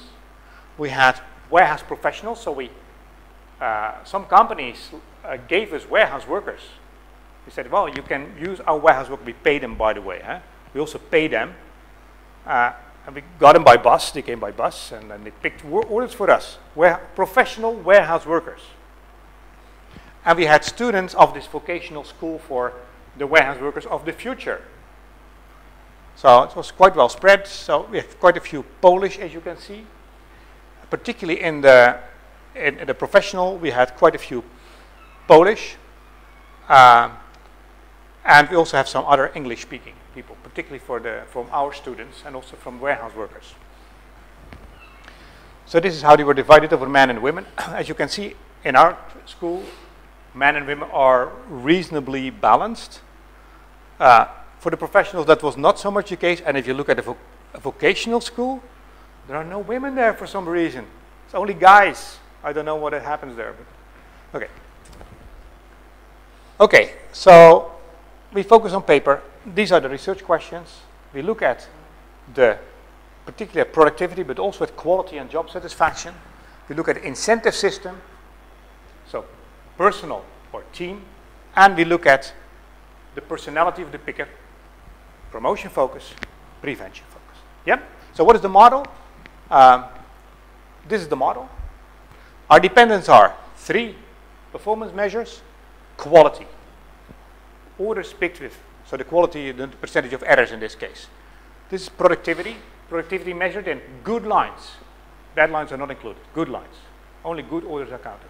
We had warehouse professionals. So we, uh, some companies uh, gave us warehouse workers. We said, well, you can use our warehouse workers. We pay them, by the way. Huh? We also pay them. Uh, and we got them by bus. They came by bus, and then they picked orders for us. Ware professional warehouse workers. And we had students of this vocational school for the warehouse workers of the future. So it was quite well spread. So we have quite a few Polish, as you can see. Particularly in the, in, in the professional, we had quite a few Polish. Um, and we also have some other English-speaking people, particularly for the, from our students and also from warehouse workers. So this is how they were divided over men and women. As you can see, in our school, men and women are reasonably balanced. Uh, for the professionals, that was not so much the case. And if you look at a, vo a vocational school, there are no women there for some reason. It's only guys. I don't know what happens there. But okay. Okay, so we focus on paper. These are the research questions. We look at the particular productivity, but also at quality and job satisfaction. We look at incentive system, personal or team, and we look at the personality of the picker, promotion focus, prevention focus. Yeah? So what is the model? Um, this is the model. Our dependents are three performance measures, quality, orders picked with, so the quality, the percentage of errors in this case. This is productivity, productivity measured in good lines. Bad lines are not included, good lines. Only good orders are counted.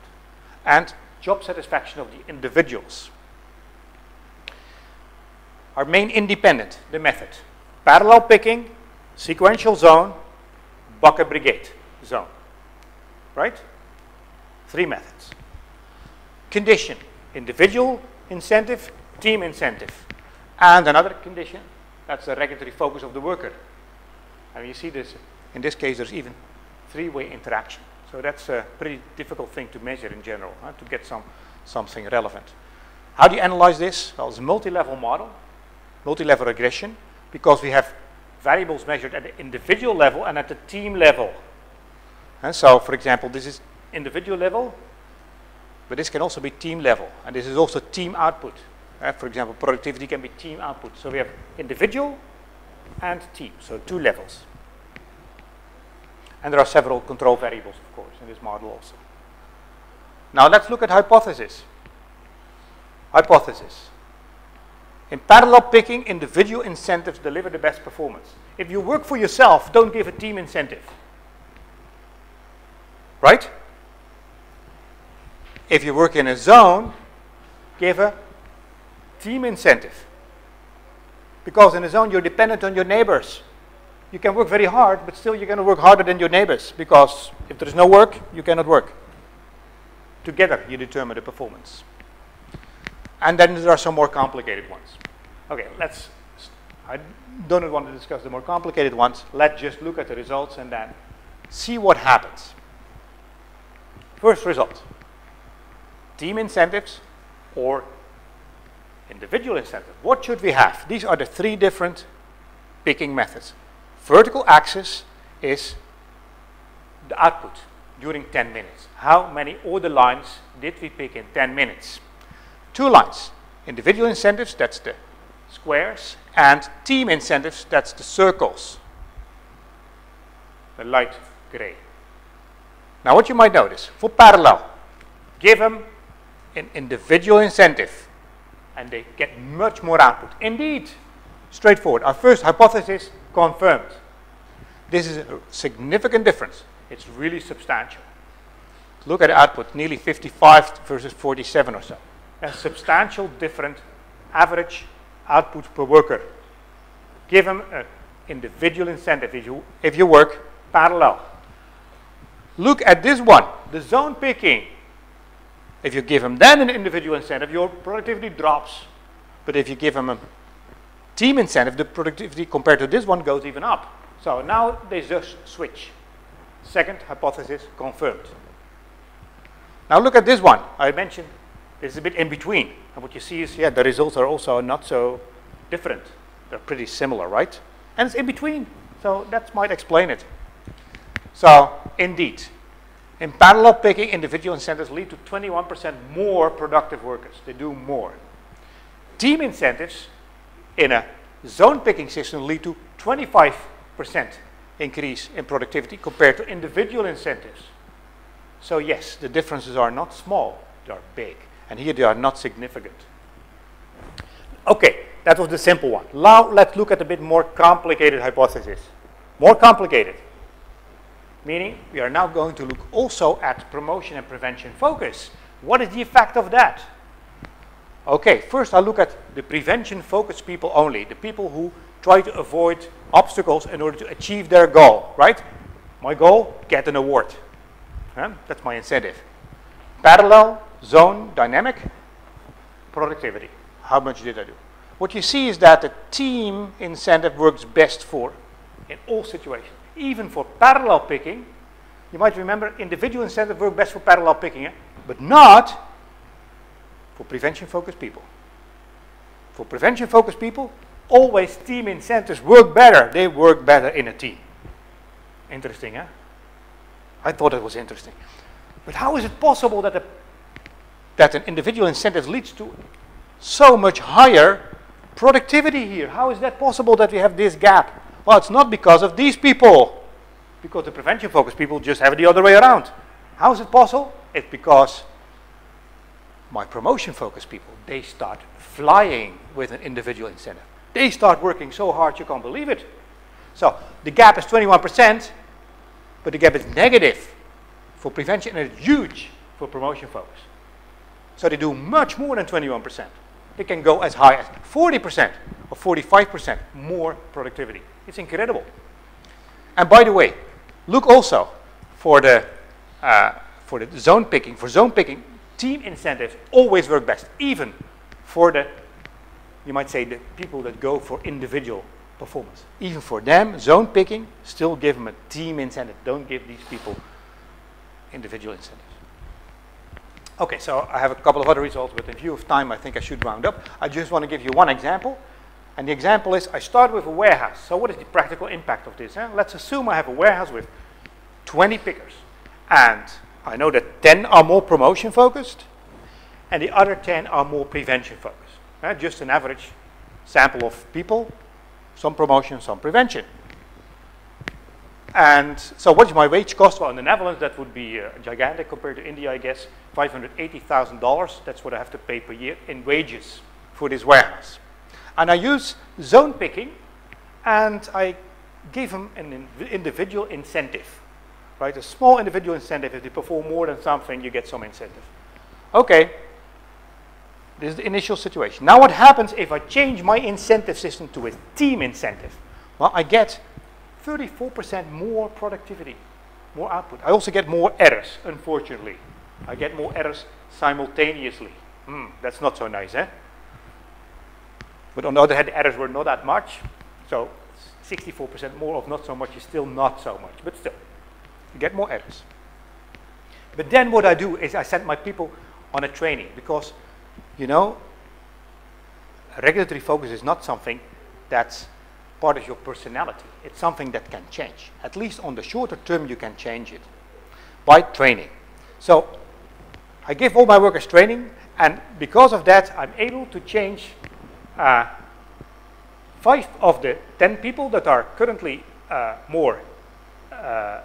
And job satisfaction of the individuals. Our main independent, the method. Parallel picking, sequential zone, bucket brigade zone. Right? Three methods. Condition, individual incentive, team incentive. And another condition, that's the regulatory focus of the worker. And you see this, in this case, there's even three-way interaction. So that's a pretty difficult thing to measure in general, huh, to get some, something relevant. How do you analyze this? Well, it's a multi-level model, multi-level regression, because we have variables measured at the individual level and at the team level. And so, for example, this is individual level, but this can also be team level, and this is also team output. Uh, for example, productivity can be team output. So we have individual and team, so two levels. And there are several control variables, in this model also. Now let's look at hypothesis. Hypothesis. In parallel picking, individual incentives deliver the best performance. If you work for yourself, don't give a team incentive. Right? If you work in a zone, give a team incentive. Because in a zone, you're dependent on your neighbors. You can work very hard, but still you're going to work harder than your neighbors. Because if there is no work, you cannot work. Together, you determine the performance. And then there are some more complicated ones. Okay, let's, I don't want to discuss the more complicated ones. Let's just look at the results and then see what happens. First result, team incentives or individual incentives. What should we have? These are the three different picking methods. Vertical axis is the output during 10 minutes. How many order lines did we pick in 10 minutes? Two lines. Individual incentives, that's the squares, and team incentives, that's the circles, the light gray. Now what you might notice, for parallel, give them an individual incentive and they get much more output. Indeed, straightforward. Our first hypothesis confirmed. This is a significant difference. It's really substantial. Look at output, nearly 55 versus 47 or so. A substantial different average output per worker. Give them an individual incentive if you, if you work parallel. Look at this one, the zone picking. If you give them then an individual incentive, your productivity drops. But if you give them a team incentive, the productivity compared to this one goes even up. So now they just switch. Second hypothesis confirmed. Now look at this one. I mentioned is a bit in between. And what you see is, yeah, the results are also not so different. They're pretty similar, right? And it's in between. So that might explain it. So indeed, in parallel picking, individual incentives lead to 21% more productive workers. They do more. Team incentives in a zone picking system lead to 25% increase in productivity compared to individual incentives. So yes, the differences are not small, they are big. And here they are not significant. Okay, that was the simple one. Now let's look at a bit more complicated hypothesis. More complicated. Meaning we are now going to look also at promotion and prevention focus. What is the effect of that? Okay, first I'll look at the prevention focused people only, the people who try to avoid obstacles in order to achieve their goal, right? My goal, get an award. That's my incentive. Parallel, zone, dynamic, productivity. How much did I do? What you see is that the team incentive works best for in all situations even for parallel picking, you might remember individual incentive work best for parallel picking, eh? but not for prevention-focused people. For prevention-focused people, always team incentives work better. They work better in a team. Interesting, eh? I thought it was interesting. But how is it possible that, a, that an individual incentive leads to so much higher productivity here? How is that possible that we have this gap? Well, it's not because of these people. Because the prevention focused people just have it the other way around. How is it possible? It's because my promotion focused people, they start flying with an individual incentive. They start working so hard you can't believe it. So the gap is 21%, but the gap is negative for prevention and it's huge for promotion focus. So they do much more than 21%. They can go as high as 40% or 45% more productivity. It's incredible. And by the way, look also for the, uh, for the zone picking. For zone picking, team incentives always work best, even for the, you might say, the people that go for individual performance. Even for them, zone picking, still give them a team incentive. Don't give these people individual incentives. Okay, so I have a couple of other results, but in view of time, I think I should round up. I just want to give you one example. And the example is I start with a warehouse. So what is the practical impact of this? eh? Let's assume I have a warehouse with 20 pickers. And I know that 10 are more promotion focused and the other 10 are more prevention focused. eh? Just an average sample of people, some promotion, some prevention. And so what's my wage cost? Well, in the Netherlands, that would be uh, gigantic compared to India, I guess. $580,000, that's what I have to pay per year in wages for this warehouse. And I use zone picking, and I give them an in- individual incentive, right? A small individual incentive. If they perform more than something, you get some incentive. Okay, this is the initial situation. Now what happens if I change my incentive system to a team incentive? Well, I get 34% more productivity, more output. I also get more errors, unfortunately. I get more errors simultaneously. Hmm, that's not so nice, eh? But on the other hand, the errors were not that much. So 64% more of not so much is still not so much, but still, you get more errors. But then what I do is I send my people on a training because, you know, regulatory focus is not something that's part of your personality. It's something that can change. At least on the shorter term, you can change it by training. So I give all my workers training, and because of that, I'm able to change uh, five of the 10 people that are currently uh, more uh,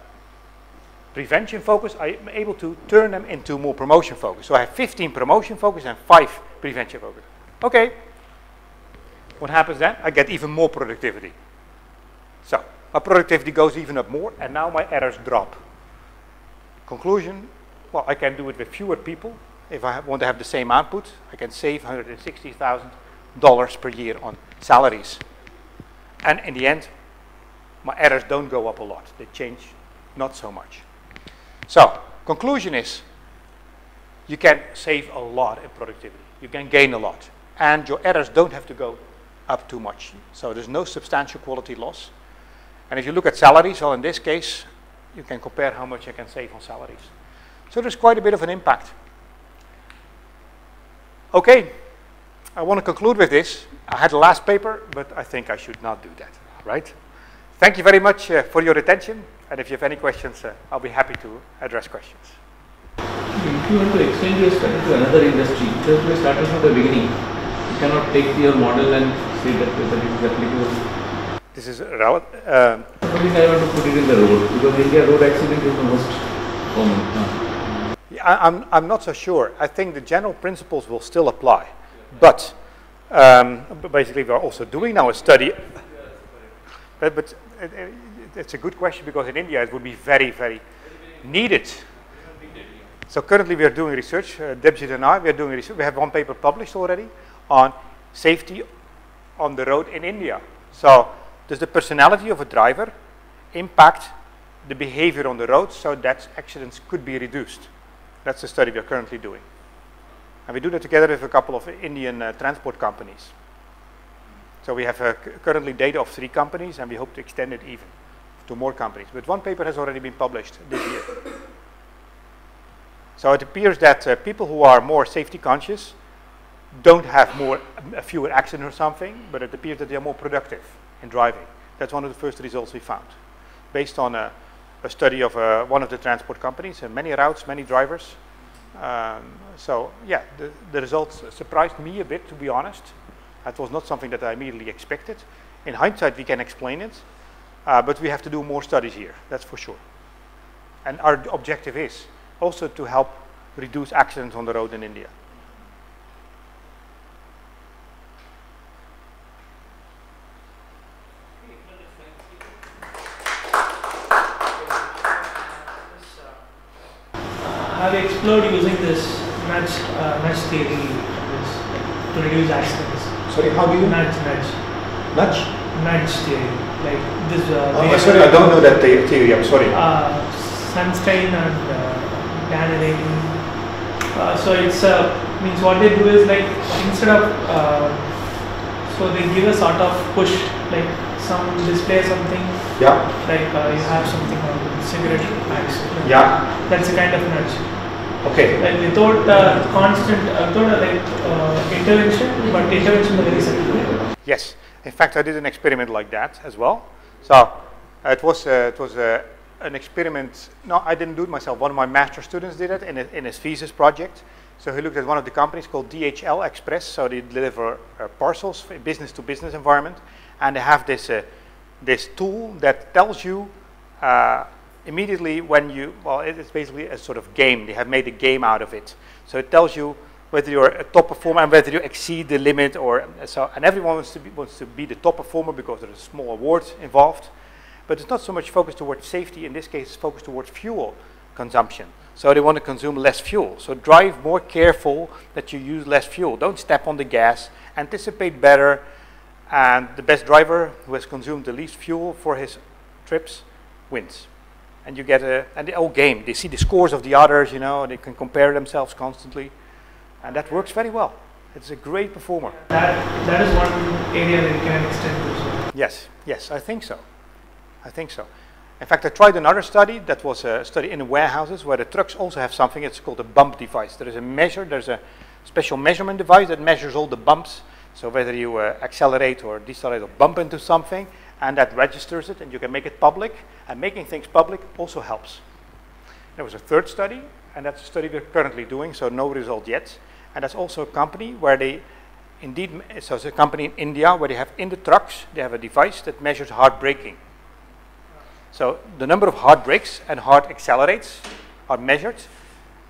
prevention focus, I'm able to turn them into more promotion focus. So I have 15 promotion focus and five prevention focus. Okay. What happens then? I get even more productivity. So my productivity goes even up more, and now my errors drop. Conclusion, well, I can do it with fewer people. If I want to have the same output, I can save $160,000 per year on salaries. And in the end, my errors don't go up a lot. They change not so much. So, conclusion is, you can save a lot in productivity. You can gain a lot. And your errors don't have to go up too much. So there's no substantial quality loss. And if you look at salaries, well, in this case, you can compare how much I can save on salaries. So there's quite a bit of an impact. Okay, I want to conclude with this. I had a last paper, but I think I should not do that, right? Thank you very much uh, for your attention. And if you have any questions, uh, I'll be happy to address questions. If you want to extend your study to another industry, just by starting from the beginning, you cannot take your model and say that whether it is applicable. This is relevant. Um, Suppose I want to put it in the road, because India road accident is the most common. huh? I, I'm, I'm not so sure. I think the general principles will still apply. But um, basically, we're also doing now a study. But, but it, it's a good question because in India it would be very, very needed. So currently we are doing research, uh, Debjit and I, we are doing research. We have one paper published already on safety on the road in India. So does the personality of a driver impact the behavior on the road so that accidents could be reduced? That's the study we are currently doing. And we do that together with a couple of Indian uh, transport companies. So we have uh, currently data of three companies and we hope to extend it even to more companies. But one paper has already been published this year. So it appears that uh, people who are more safety conscious don't have more, fewer accidents or something, but it appears that they are more productive in driving. That's one of the first results we found, based on a, a study of uh, one of the transport companies, and many routes, many drivers. Um, so yeah, the, the results surprised me a bit, to be honest. That was not something that I immediately expected. In hindsight, we can explain it, uh, but we have to do more studies here, that's for sure. And our objective is also to help reduce accidents on the road in India. have you explored using this match, uh, nudge theory this, to reduce accidents. Sorry, how do Nudge, match. Match? Match theory. Like this. Uh, Oh, sorry, I don't know that the- theory, I'm sorry. Uh, Sunstein and uh, Dan Uh, so it's uh, means what they do is like instead of uh, so they give a sort of push like some display something Yeah, like uh, you have something on cigarette packs. yeah. That's a kind of nudge. Okay. Like without uh, constant, uh, without uh, like uh, intervention, but intervention in a very simple way. Yes. In fact, I did an experiment like that as well. So uh, it was uh, it was uh, an experiment. No, I didn't do it myself. One of my master students did it in, a, in his thesis project. So he looked at one of the companies called DHL Express. So they deliver uh, parcels for business to business environment, and they have this uh, this tool that tells you uh, immediately when you well, it's basically a sort of game. They have made a game out of it. So it tells you whether you're a top performer and whether you exceed the limit or so. And everyone wants to be wants to be the top performer because there's a small award involved. But it's not so much focused towards safety. In this case, it's focused towards fuel consumption. So they want to consume less fuel. So drive more careful that you use less fuel. Don't step on the gas. Anticipate better. And the best driver who has consumed the least fuel for his trips wins. And you get a and the whole game. They see the scores of the others, you know, they can compare themselves constantly. And that works very well. It's a great performer. That that is one area that you can extend to. Yes, yes, I think so. I think so. In fact, I tried another study that was a study in the warehouses where the trucks also have something. It's called a bump device. There is a measure, there's a special measurement device that measures all the bumps. So whether you uh, accelerate or decelerate or bump into something, and that registers it, and you can make it public. And making things public also helps. There was a third study, and that's a study we're currently doing, so no result yet. And that's also a company where they indeed, so it's a company in India where they have in the trucks, they have a device that measures hard braking. So the number of hard brakes and hard accelerates are measured,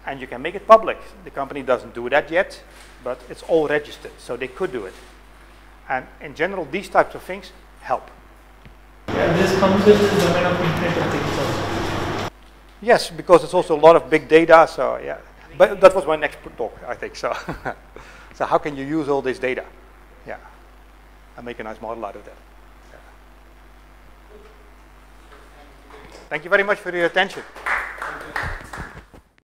and you can make it public. The company doesn't do that yet, but it's all registered, so they could do it. And in general, these types of things help. Yeah, this comes with the domain of Internet of Things also. Yes, because it's also a lot of big data, so yeah. But that was my next talk, I think, so. so how can you use all this data? Yeah, and make a nice model out of that. Yeah. Thank you very much for your attention.